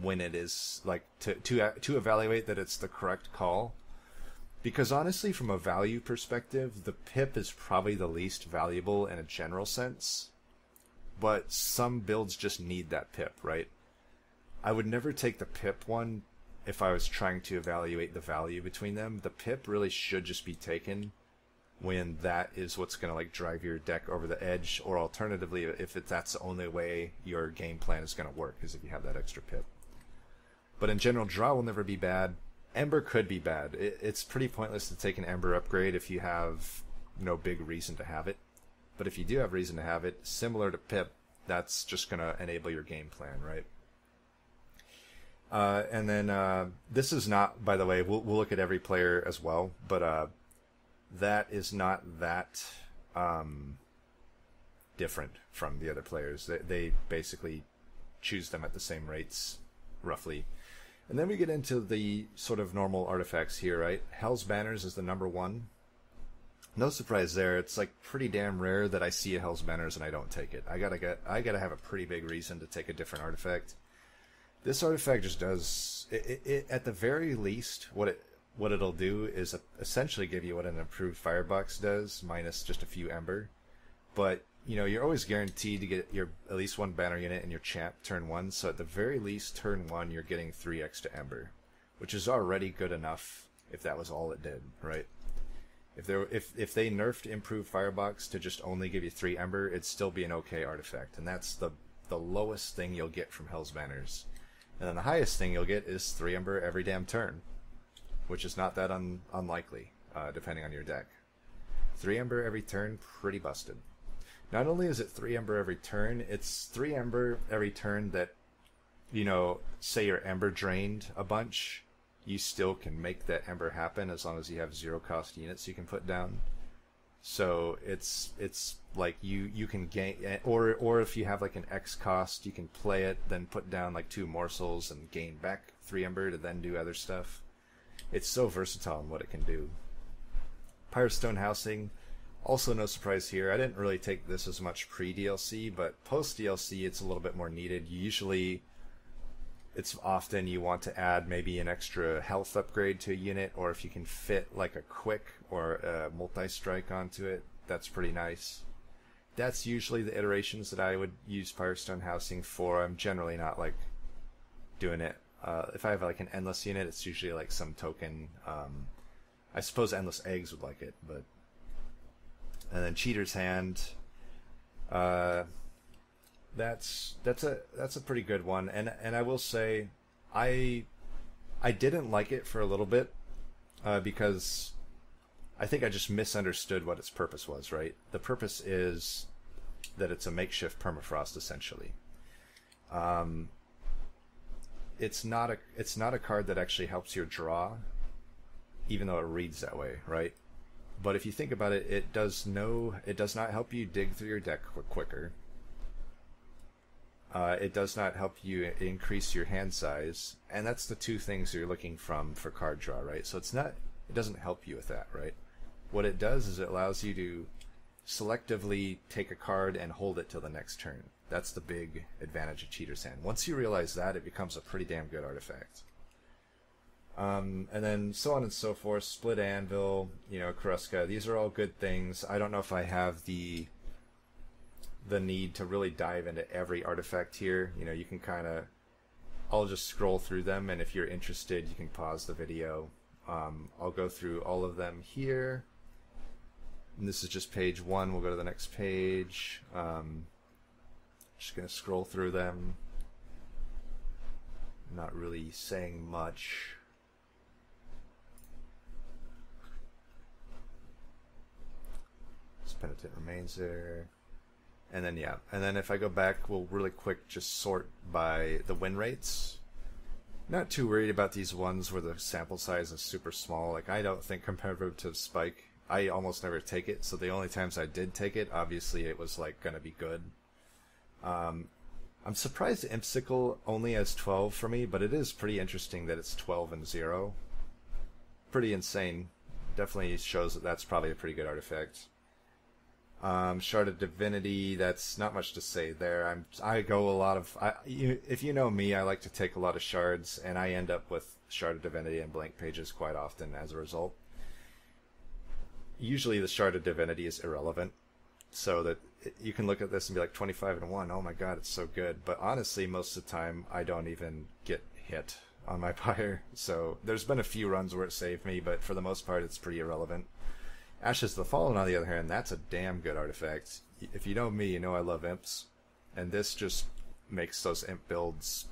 when it is like to to to evaluate that it's the correct call. Because honestly, from a value perspective, the Pip is probably the least valuable in a general sense. But some builds just need that Pip, right? I would never take the Pip one if I was trying to evaluate the value between them, the pip really should just be taken when that is what's going to like drive your deck over the edge, or alternatively, if it, that's the only way your game plan is going to work, is if you have that extra pip. But in general, draw will never be bad. Ember could be bad. It, it's pretty pointless to take an Ember upgrade if you have no big reason to have it. But if you do have reason to have it, similar to Pip, that's just going to enable your game plan, right? Uh, and then uh, this is not, by the way, we'll, we'll look at every player as well, but uh, that is not that um, different from the other players. They, they basically choose them at the same rates, roughly. And then we get into the sort of normal artifacts here, right? Hell's Banners is the number one. No surprise there. It's like pretty damn rare that I see a Hell's Banners and I don't take it. I gotta get, I gotta have a pretty big reason to take a different artifact. This artifact just does it, it, it, at the very least what it what it'll do is essentially give you what an improved firebox does minus just a few ember. But you know you're always guaranteed to get your at least one banner unit in your champ turn one. So at the very least turn one you're getting three extra ember, which is already good enough if that was all it did, right? If they if if they nerfed improved firebox to just only give you three ember, it'd still be an okay artifact, and that's the the lowest thing you'll get from Hell's Banners. And then the highest thing you'll get is three ember every damn turn, which is not that un, unlikely, uh, depending on your deck. Three ember every turn, pretty busted. Not only is it three ember every turn, it's three ember every turn that, you know, say your ember drained a bunch, you still can make that ember happen as long as you have zero cost units you can put down. So it's it's like you you can gain or or if you have like an X cost, you can play it, then put down like two morsels and gain back three ember to then do other stuff. It's so versatile in what it can do. Pyrostone housing, also no surprise here. I didn't really take this as much pre DLC, but post DLC it's a little bit more needed. Usually it's often you want to add maybe an extra health upgrade to a unit, or if you can fit like a quick or a multi strike onto it, that's pretty nice. That's usually the iterations that I would use Pyrostone Housing for. I'm generally not like doing it. Uh, if I have like an endless unit, it's usually like some token. Um, I suppose endless eggs would like it, but and then cheater's hand. Uh, that's that's a that's a pretty good one, and and I will say, I I didn't like it for a little bit uh, because I think I just misunderstood what its purpose was. Right, the purpose is that it's a makeshift permafrost essentially. Um, it's not a it's not a card that actually helps your draw, even though it reads that way, right? But if you think about it, it does no it does not help you dig through your deck quicker uh, it does not help you increase your hand size, and that's the two things you're looking from for card draw, right? So it's not, it doesn't help you with that, right? What it does is it allows you to selectively take a card and hold it till the next turn. That's the big advantage of Cheater's Hand. Once you realize that, it becomes a pretty damn good artifact. Um, and then so on and so forth. Split Anvil, you know, Kroska. These are all good things. I don't know if I have the the need to really dive into every artifact here. You know, you can kind of, I'll just scroll through them, and if you're interested, you can pause the video. Um, I'll go through all of them here. And this is just page one. We'll go to the next page. Um, just going to scroll through them. Not really saying much. Penitent remains there. And then yeah, and then if I go back, we'll really quick just sort by the win rates. Not too worried about these ones where the sample size is super small. Like I don't think comparative to Spike, I almost never take it. So the only times I did take it, obviously it was like gonna be good. Um, I'm surprised Impsicle only has 12 for me, but it is pretty interesting that it's 12 and 0. Pretty insane. Definitely shows that that's probably a pretty good artifact. Um, Shard of Divinity, that's not much to say there. I'm I go a lot of I, you, if you know me, I like to take a lot of shards, and I end up with Shard of Divinity and blank pages quite often as a result. Usually, the Shard of Divinity is irrelevant, so that you can look at this and be like 25 and one. Oh my god, it's so good. But honestly, most of the time, I don't even get hit on my pyre. So there's been a few runs where it saved me, but for the most part, it's pretty irrelevant. Ashes of the Fallen, on the other hand, that's a damn good artifact. If you know me, you know I love imps, and this just makes those imp builds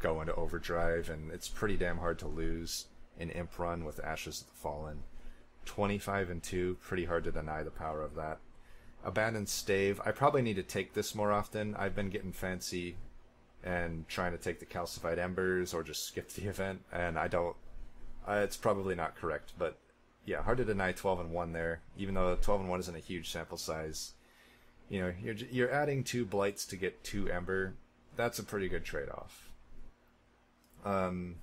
go into overdrive, and it's pretty damn hard to lose an imp run with Ashes of the Fallen. 25 and 2, pretty hard to deny the power of that. Abandoned Stave, I probably need to take this more often. I've been getting fancy and trying to take the calcified embers or just skip the event, and I don't. Uh, it's probably not correct, but yeah, hard to deny 12 and 1 there, even though 12 and 1 isn't a huge sample size. You know, you're you're adding two blights to get two ember. That's a pretty good trade-off. Um,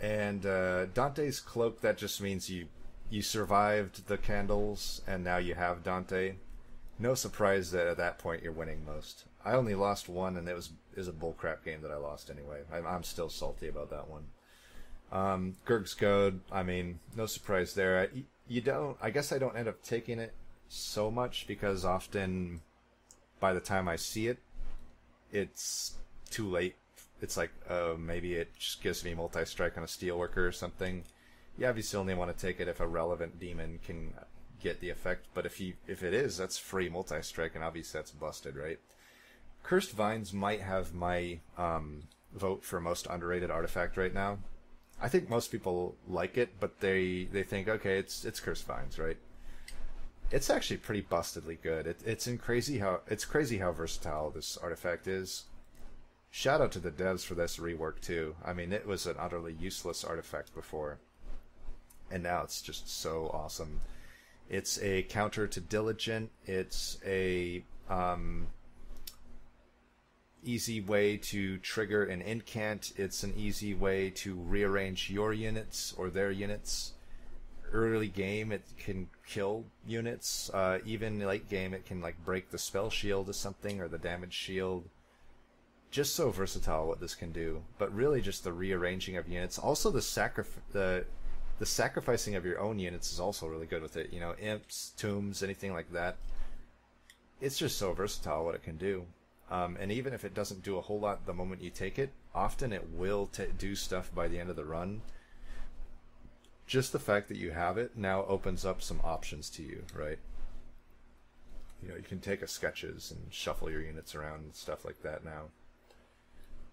and uh, Dante's cloak that just means you you survived the candles and now you have Dante. No surprise that at that point you're winning most. I only lost one, and it was is a bullcrap game that I lost anyway. I'm, I'm still salty about that one. Um, Gurg's Goad, I mean, no surprise there. You don't, I guess I don't end up taking it so much because often by the time I see it, it's too late. It's like, uh, maybe it just gives me multi strike on a steelworker or something. you obviously only want to take it if a relevant demon can get the effect. But if you if it is, that's free multi strike, and obviously that's busted, right? Cursed Vines might have my um, vote for most underrated artifact right now. I think most people like it, but they they think okay, it's it's Cursed Vines, right? It's actually pretty bustedly good. It, it's in crazy how it's crazy how versatile this artifact is. Shout out to the devs for this rework too. I mean, it was an utterly useless artifact before, and now it's just so awesome. It's a counter to Diligent. It's a um, easy way to trigger an incant. It's an easy way to rearrange your units or their units. Early game, it can kill units. Uh, even late game, it can like break the spell shield or something or the damage shield. Just so versatile what this can do, but really just the rearranging of units. Also, the sacrifice the the sacrificing of your own units is also really good with it. You know, imps, tombs, anything like that. It's just so versatile what it can do. Um, and even if it doesn't do a whole lot the moment you take it, often it will t- do stuff by the end of the run. Just the fact that you have it now opens up some options to you, right? You know, you can take a sketches and shuffle your units around and stuff like that now.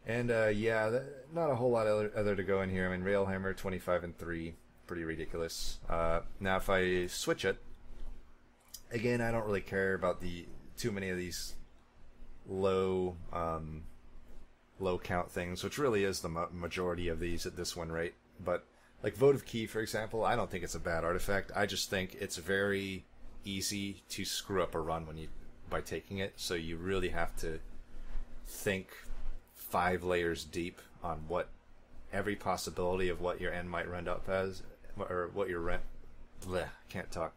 And uh, yeah, th- not a whole lot other, other to go in here. I mean, Railhammer 25 and 3, pretty ridiculous. Uh, now, if I switch it, again, I don't really care about the too many of these low um, low count things, which really is the majority of these at this one rate. But like votive key, for example, I don't think it's a bad artifact. I just think it's very easy to screw up a run when you by taking it. So you really have to think five layers deep on what every possibility of what your end might run up as, or what your rent. Bleh, can't talk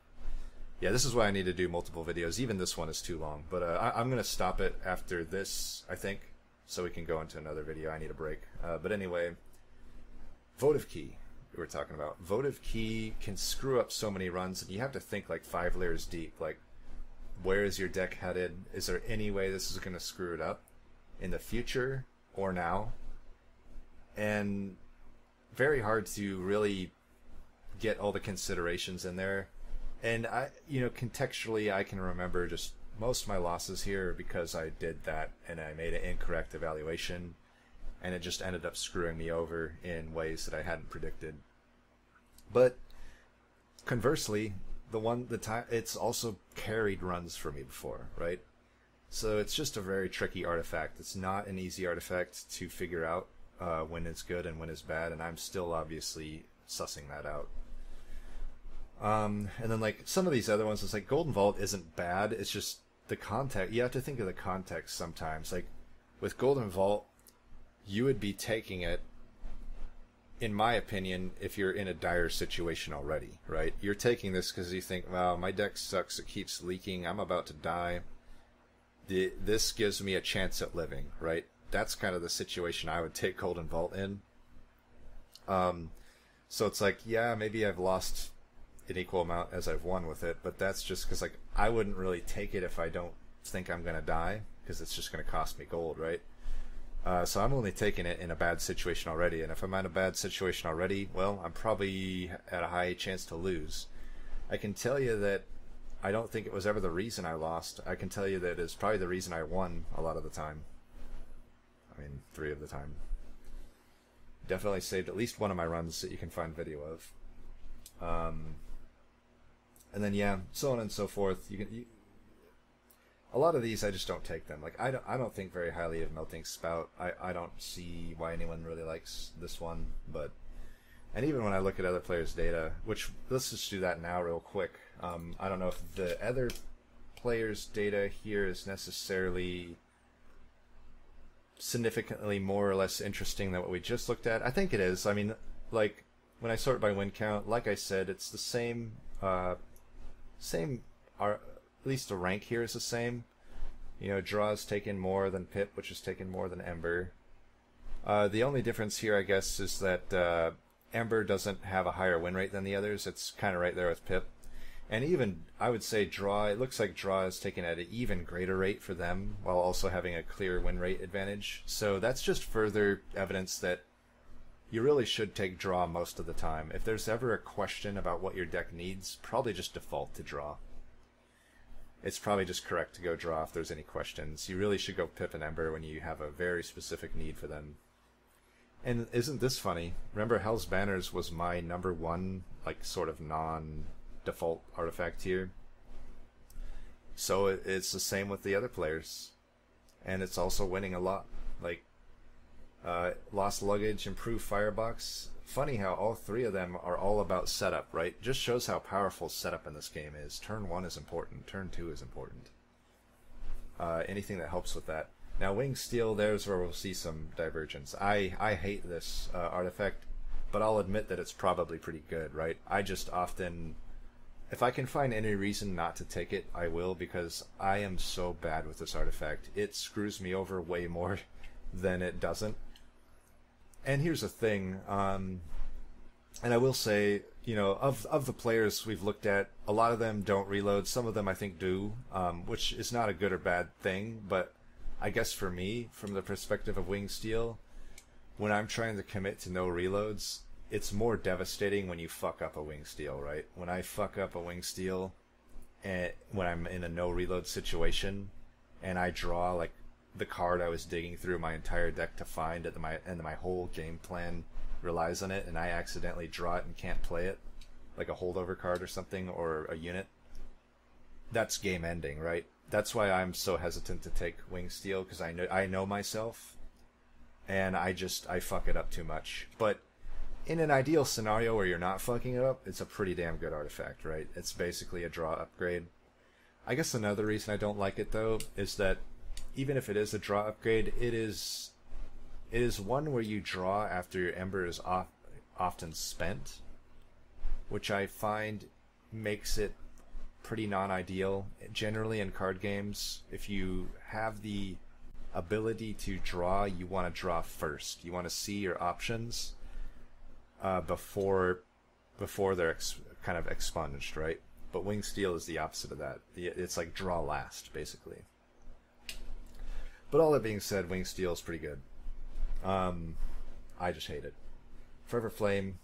yeah, this is why I need to do multiple videos. Even this one is too long, but uh, I, am going to stop it after this, I think, so we can go into another video. I need a break. Uh, but anyway, votive key we were talking about. Votive key can screw up so many runs, and you have to think like five layers deep. Like, where is your deck headed? Is there any way this is going to screw it up in the future or now? And very hard to really get all the considerations in there and I, you know, contextually, I can remember just most of my losses here because I did that and I made an incorrect evaluation, and it just ended up screwing me over in ways that I hadn't predicted. But conversely, the one the time it's also carried runs for me before, right? So it's just a very tricky artifact. It's not an easy artifact to figure out uh, when it's good and when it's bad, and I'm still obviously sussing that out. Um, and then like some of these other ones, it's like Golden Vault isn't bad. It's just the context. You have to think of the context sometimes. Like with Golden Vault, you would be taking it, in my opinion, if you're in a dire situation already, right? You're taking this because you think, wow, my deck sucks. It keeps leaking. I'm about to die. The, this gives me a chance at living, right? That's kind of the situation I would take Golden Vault in. Um, so it's like, yeah, maybe I've lost an equal amount as I've won with it, but that's just because like I wouldn't really take it if I don't think I'm gonna die because it's just gonna cost me gold, right? Uh, so I'm only taking it in a bad situation already, and if I'm in a bad situation already, well, I'm probably at a high chance to lose. I can tell you that I don't think it was ever the reason I lost. I can tell you that it's probably the reason I won a lot of the time. I mean, three of the time. Definitely saved at least one of my runs that you can find video of. Um, and then yeah, so on and so forth. You can. You, a lot of these I just don't take them. Like I don't I don't think very highly of melting spout. I, I don't see why anyone really likes this one, but and even when I look at other players' data, which let's just do that now real quick. Um, I don't know if the other players' data here is necessarily significantly more or less interesting than what we just looked at. I think it is. I mean, like when I sort by win count, like I said, it's the same uh, same are at least the rank here is the same. You know, draws taken more than Pip, which is taken more than Ember. Uh, the only difference here, I guess, is that uh, Ember doesn't have a higher win rate than the others. It's kind of right there with Pip. And even, I would say, Draw, it looks like Draw is taken at an even greater rate for them, while also having a clear win rate advantage. So that's just further evidence that you really should take draw most of the time. If there's ever a question about what your deck needs, probably just default to draw. It's probably just correct to go draw if there's any questions. You really should go Pip and Ember when you have a very specific need for them. And isn't this funny? Remember, Hell's Banners was my number one, like, sort of non default artifact here. So it's the same with the other players. And it's also winning a lot. Like, uh, Lost Luggage, Improved Firebox. Funny how all three of them are all about setup, right? Just shows how powerful setup in this game is. Turn one is important, turn two is important. Uh, anything that helps with that. Now, Wing Steel, there's where we'll see some divergence. I, I hate this uh, artifact, but I'll admit that it's probably pretty good, right? I just often, if I can find any reason not to take it, I will because I am so bad with this artifact. It screws me over way more than it doesn't. And here's the thing, um, and I will say, you know, of of the players we've looked at, a lot of them don't reload. Some of them I think do, um, which is not a good or bad thing, but I guess for me, from the perspective of Wing Steel, when I'm trying to commit to no reloads, it's more devastating when you fuck up a Wing Steel, right? When I fuck up a Wing Steel, and when I'm in a no reload situation, and I draw like the card I was digging through my entire deck to find, and my and my whole game plan relies on it, and I accidentally draw it and can't play it, like a holdover card or something or a unit. That's game ending, right? that's why I'm so hesitant to take wing steel because I know I know myself, and I just I fuck it up too much. But in an ideal scenario where you're not fucking it up, it's a pretty damn good artifact, right? It's basically a draw upgrade. I guess another reason I don't like it though is that even if it is a draw upgrade, it is it is one where you draw after your ember is off, often spent, which I find makes it pretty non-ideal. Generally in card games, if you have the ability to draw, you want to draw first. You want to see your options uh, before before they're ex- kind of expunged, right? But Wing Steel is the opposite of that. It's like draw last, basically. But all that being said, Wing Steel is pretty good. Um, I just hate it. Forever Flame,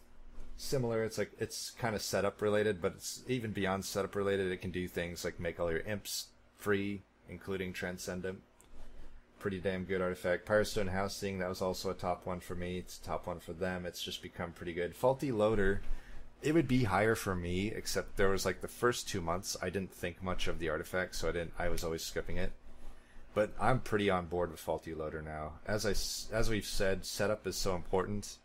similar. It's like it's kind of setup related, but it's even beyond setup related. It can do things like make all your imps free, including Transcendent. Pretty damn good artifact. Pyrostone Housing, that was also a top one for me. It's a top one for them. It's just become pretty good. Faulty Loader, it would be higher for me, except there was like the first two months I didn't think much of the artifact, so I didn't. I was always skipping it. But I'm pretty on board with Faulty Loader now. As I as we've said, setup is so important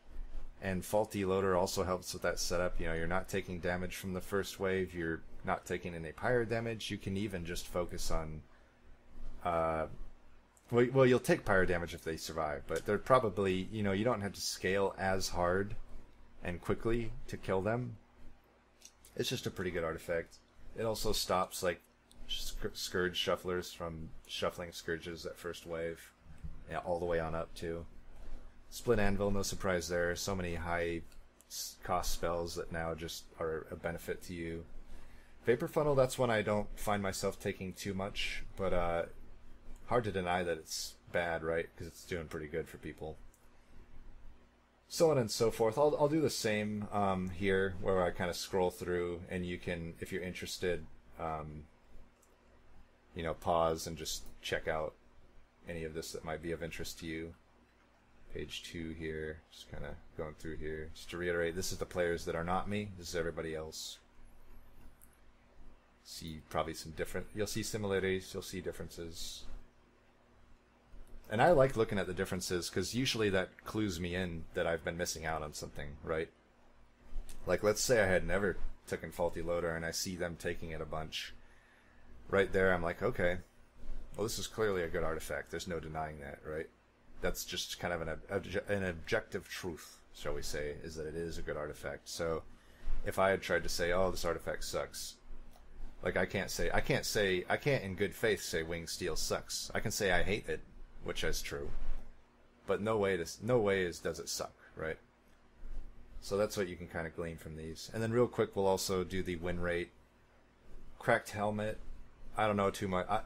and faulty loader also helps with that setup. You know, you're not taking damage from the first wave. You're not taking any pyre damage. You can even just focus on. Uh, well, well, you'll take pyre damage if they survive, but they're probably you know you don't have to scale as hard and quickly to kill them. It's just a pretty good artifact. It also stops like scourge shufflers from shuffling scourges at first wave, yeah, all the way on up too. Split Anvil, no surprise there. So many high cost spells that now just are a benefit to you. Vapor Funnel, that's one I don't find myself taking too much, but uh, hard to deny that it's bad, right? Because it's doing pretty good for people. So on and so forth. I'll, I'll do the same um, here, where I kind of scroll through, and you can, if you're interested, um, you know, pause and just check out any of this that might be of interest to you page two here. Just kind of going through here. Just to reiterate, this is the players that are not me. This is everybody else. See probably some different. You'll see similarities. You'll see differences. And I like looking at the differences because usually that clues me in that I've been missing out on something, right? Like let's say I had never taken faulty loader and I see them taking it a bunch. Right there, I'm like, okay, well, this is clearly a good artifact. There's no denying that, right? that's just kind of an an objective truth, shall we say, is that it is a good artifact. So if I had tried to say, "Oh, this artifact sucks," like I can't say I can't say I can't in good faith say Wing Steel sucks. I can say I hate it, which is true, but no way to, no way is does it suck, right? So that's what you can kind of glean from these. And then real quick, we'll also do the win rate. Cracked helmet. I don't know too much. I,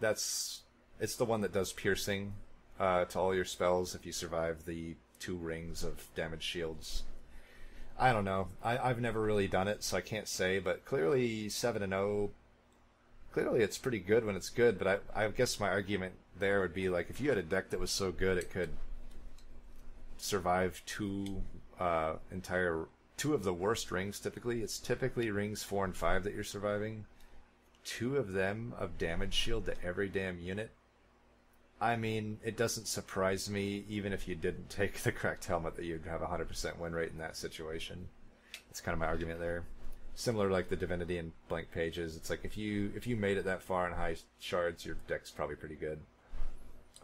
that's it's the one that does piercing uh, to all your spells if you survive the two rings of damage shields. I don't know. I, I've never really done it, so I can't say. But clearly, seven and zero. Oh, clearly, it's pretty good when it's good. But I, I guess my argument there would be like if you had a deck that was so good it could survive two uh, entire two of the worst rings. Typically, it's typically rings four and five that you're surviving. Two of them of damage shield to every damn unit. I mean, it doesn't surprise me, even if you didn't take the cracked helmet, that you'd have a 100% win rate in that situation. That's kind of my argument there. Similar like the Divinity and Blank Pages, it's like if you if you made it that far in high shards, your deck's probably pretty good.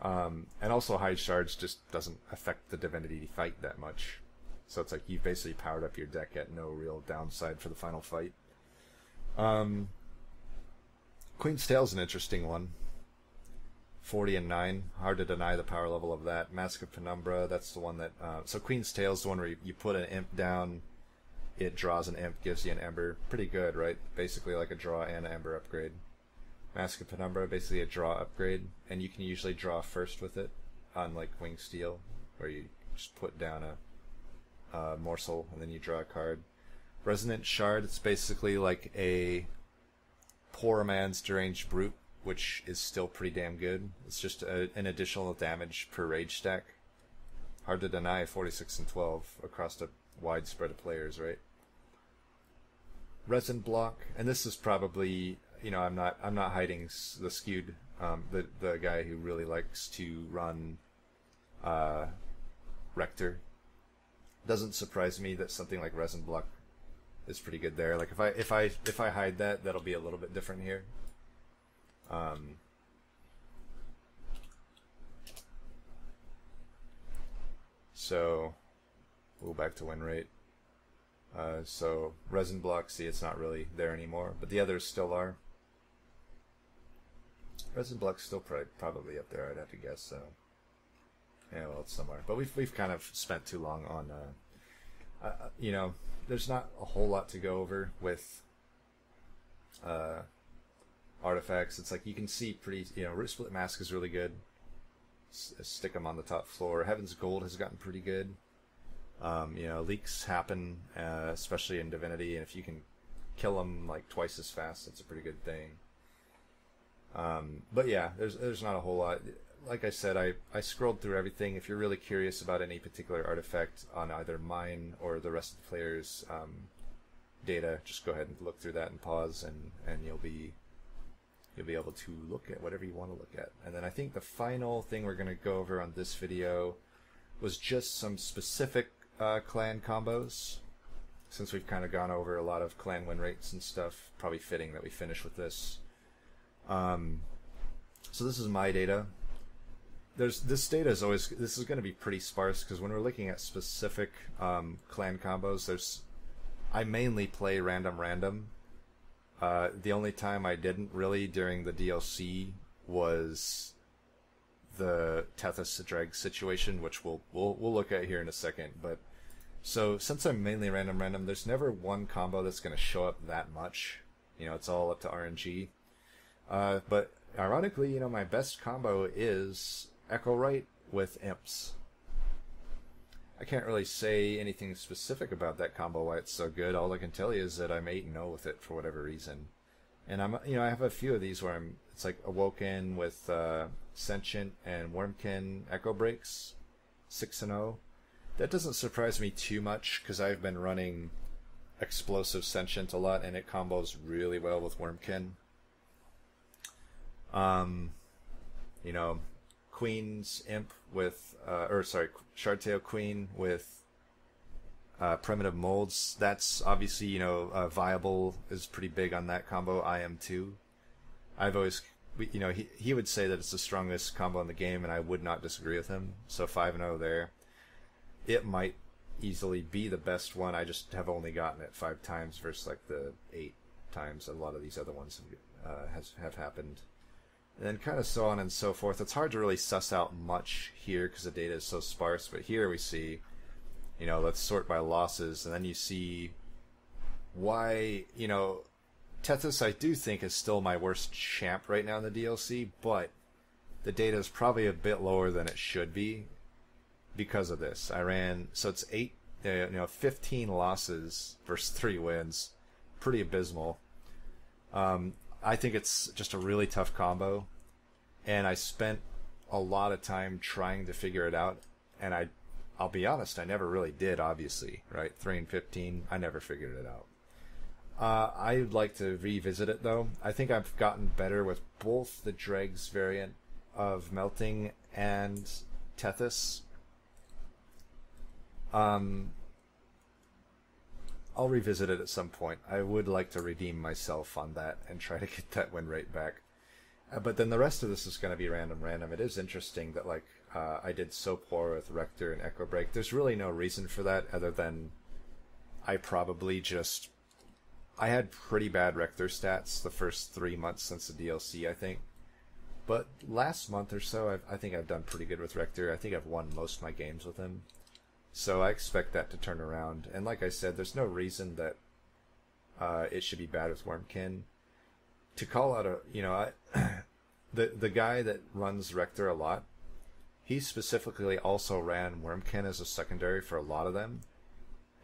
Um, and also high shards just doesn't affect the Divinity fight that much. So it's like you've basically powered up your deck at no real downside for the final fight. Um, Queen's Tale is an interesting one. 40 and 9. Hard to deny the power level of that. Mask of Penumbra, that's the one that. Uh, so Queen's Tale is the one where you, you, put an imp down, it draws an imp, gives you an ember. Pretty good, right? Basically like a draw and an ember upgrade. Mask of Penumbra, basically a draw upgrade, and you can usually draw first with it, unlike Wing Steel, where you just put down a, a morsel and then you draw a card. Resonant Shard, it's basically like a poor man's deranged brute which is still pretty damn good. It's just a, an additional damage per rage stack. Hard to deny 46 and 12 across a wide spread of players, right? Resin block, and this is probably you know I'm not I'm not hiding the skewed um, the the guy who really likes to run uh, Rector. Doesn't surprise me that something like resin block is pretty good there. Like if I if I if I hide that, that'll be a little bit different here. Um, so we'll back to win rate. Uh, so resin block, see, it's not really there anymore, but the others still are. Resin block's still probably, probably up there, I'd have to guess. So yeah, well, it's somewhere. But we've we've kind of spent too long on, uh, uh, you know, there's not a whole lot to go over with uh, artifacts. It's like you can see pretty, you know, Root Split Mask is really good. S- stick them on the top floor. Heaven's Gold has gotten pretty good. Um, you know, leaks happen, uh, especially in Divinity, and if you can kill them like twice as fast, that's a pretty good thing. Um, but yeah, there's there's not a whole lot. Like I said, I, I scrolled through everything. If you're really curious about any particular artifact on either mine or the rest of the players' um, data, just go ahead and look through that and pause, and, and you'll be you'll be able to look at whatever you want to look at. And then I think the final thing we're going to go over on this video was just some specific uh, clan combos. Since we've kind of gone over a lot of clan win rates and stuff, probably fitting that we finish with this. Um, so this is my data. There's this data is always this is going to be pretty sparse because when we're looking at specific um, clan combos, there's I mainly play random random uh, the only time I didn't really during the DLC was the Tethys Dreg situation, which we'll we'll we'll look at here in a second. But so since I'm mainly random random, there's never one combo that's going to show up that much. You know, it's all up to RNG. Uh, but ironically, you know, my best combo is Echowright with Imps. I can't really say anything specific about that combo why it's so good. All I can tell you is that I'm eight and zero with it for whatever reason, and I'm you know I have a few of these where I'm it's like awoken with uh, sentient and Wurmkin echo breaks, six and zero. That doesn't surprise me too much because I've been running explosive sentient a lot and it combos really well with Wurmkin. Um, you know, Queen's Imp with, uh, or sorry, Shardtail Queen with uh, Primitive Molds. That's obviously, you know, uh, Viable is pretty big on that combo. I am too. I've always, you know, he, he would say that it's the strongest combo in the game, and I would not disagree with him. So 5 0 there. It might easily be the best one. I just have only gotten it five times versus like the eight times a lot of these other ones have, uh, has, have happened and then kind of so on and so forth. It's hard to really suss out much here because the data is so sparse, but here we see, you know, let's sort by losses, and then you see why, you know, Tethys I do think is still my worst champ right now in the DLC, but the data is probably a bit lower than it should be. because of this. I ran so it's eight, uh, you know, fifteen losses versus three wins, pretty abysmal. Um, I think it's just a really tough combo, and I spent a lot of time trying to figure it out, and I, I'll be honest, I never really did. Obviously, right? Three and fifteen, I never figured it out. Uh, I'd like to revisit it though. I think I've gotten better with both the Dregs variant of melting and Tethys. Um, I'll revisit it at some point. I would like to redeem myself on that and try to get that win rate back. Uh, but then the rest of this is going to be random, random. It is interesting that like uh, I did so poor with Rector and Echowright. There's really no reason for that other than I probably just I had pretty bad Rector stats the first three months since the DLC, I think. But last month or so, I've, i think I've done pretty good with Rector. I think I've won most of my games with him. So I expect that to turn around. And like I said, there's no reason that uh, it should be bad with Wurmkin. To call out a, you know, I, the the guy that runs Rector a lot, he specifically also ran Wurmkin as a secondary for a lot of them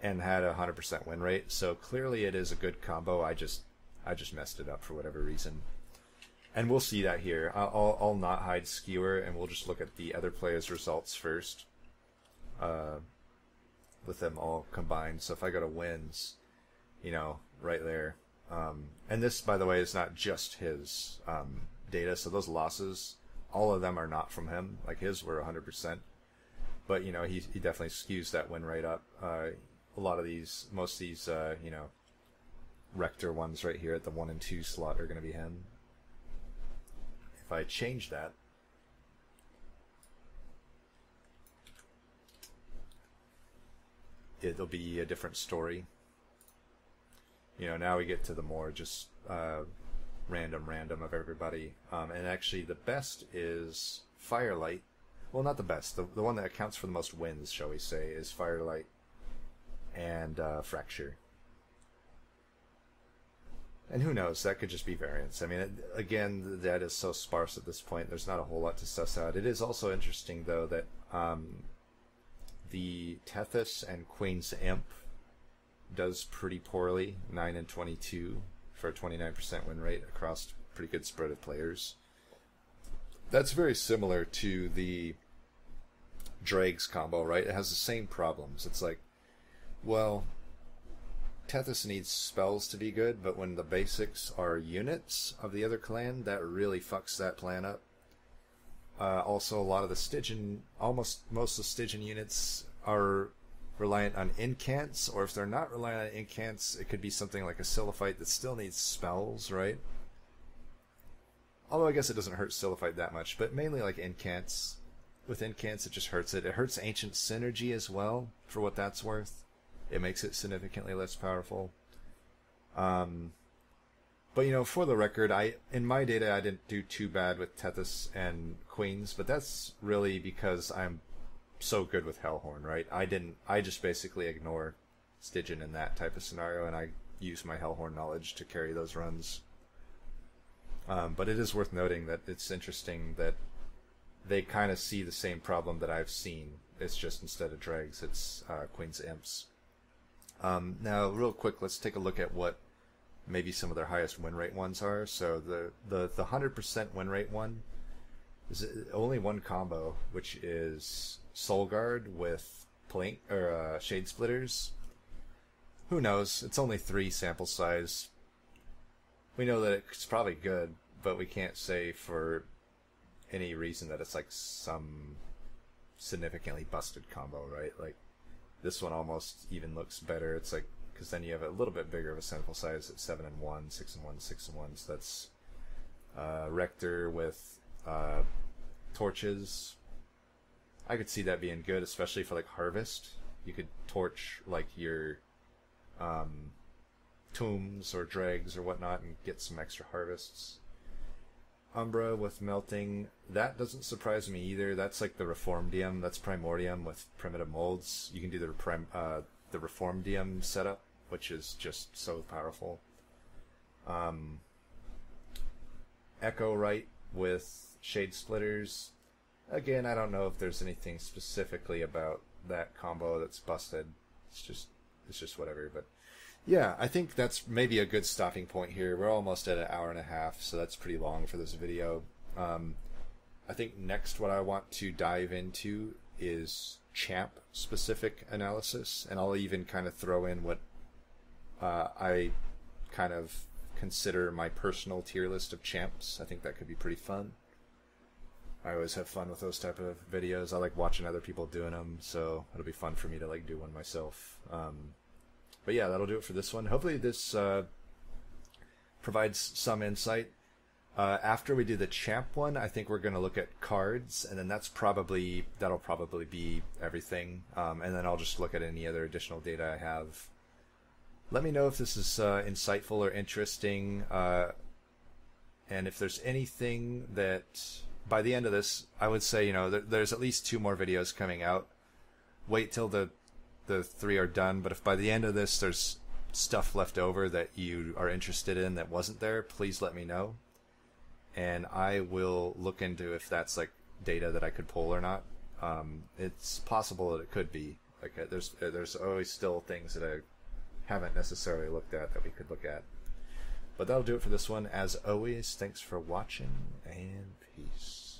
and had a hundred percent win rate. So clearly, it is a good combo. I just I just messed it up for whatever reason, and we'll see that here. I'll I'll not hide skewer, and we'll just look at the other players' results first, uh, with them all combined. So if I go to wins, you know, right there. Um, and this, by the way, is not just his um, data. So those losses, all of them are not from him. Like his were 100%. But, you know, he, he definitely skews that win rate up. Uh, a lot of these, most of these, uh, you know, Rector ones right here at the one and two slot are going to be him. If I change that, it'll be a different story. You know, now we get to the more just uh, random, random of everybody. Um, and actually, the best is Firelight. Well, not the best. The, the one that accounts for the most wins, shall we say, is Firelight and uh, fracture. And who knows? That could just be variance. I mean, it, again, that is so sparse at this point. There's not a whole lot to suss out. It is also interesting, though, that um, the Tethys and Queen's Imp does pretty poorly, 9 and 22 for a 29% win rate across pretty good spread of players. That's very similar to the Dregs combo, right? It has the same problems. It's like well, Tethys needs spells to be good, but when the basics are units of the other clan, that really fucks that plan up. Uh, also, a lot of the Stygian, almost most of the Stygian units are reliant on incants, or if they're not reliant on incants, it could be something like a Siliphyte that still needs spells, right? Although I guess it doesn't hurt Siliphyte that much, but mainly like incants. With incants, it just hurts it. It hurts Ancient Synergy as well, for what that's worth it makes it significantly less powerful. Um, but you know, for the record, I in my data I didn't do too bad with Tethys and Queens, but that's really because I'm so good with Hellhorn, right? I didn't. I just basically ignore Stygian in that type of scenario, and I use my Hellhorn knowledge to carry those runs. Um, but it is worth noting that it's interesting that they kind of see the same problem that I've seen. It's just instead of dregs, it's uh, Queen's Imps. Um, now, real quick, let's take a look at what maybe some of their highest win rate ones are. So the the the hundred percent win rate one is only one combo, which is Solgard with Plink or uh, Shade Splitters. Who knows? It's only three sample size. We know that it's probably good, but we can't say for any reason that it's like some significantly busted combo, right? Like this one almost even looks better. It's like because then you have a little bit bigger of a sample size at seven and one, six and one, six and one. So that's uh, Rector with uh, torches. I could see that being good, especially for like harvest. You could torch like your um, tombs or dregs or whatnot and get some extra harvests. Umbra with melting. That doesn't surprise me either. That's like the Reformdium. That's Primordium with primitive molds. You can do the prim, uh, the reform DM setup, which is just so powerful. Um, Echowright with Shade Splitters. again, I don't know if there's anything specifically about that combo that's busted. It's just it's just whatever. But yeah, I think that's maybe a good stopping point here. We're almost at an hour and a half, so that's pretty long for this video. Um, I think next what I want to dive into is champ specific analysis, and I'll even kind of throw in what uh, I kind of consider my personal tier list of champs. I think that could be pretty fun. I always have fun with those type of videos. I like watching other people doing them, so it'll be fun for me to like do one myself. Um, but yeah, that'll do it for this one. Hopefully, this uh, provides some insight. Uh, after we do the champ one, I think we're going to look at cards, and then that's probably that'll probably be everything. Um, and then I'll just look at any other additional data I have. Let me know if this is uh, insightful or interesting, uh, and if there's anything that by the end of this, I would say you know there, there's at least two more videos coming out. Wait till the the three are done, but if by the end of this there's stuff left over that you are interested in that wasn't there, please let me know and I will look into if that's like data that I could pull or not. Um, it's possible that it could be. Like uh, there's uh, there's always still things that I haven't necessarily looked at that we could look at. But that'll do it for this one. As always, thanks for watching and peace.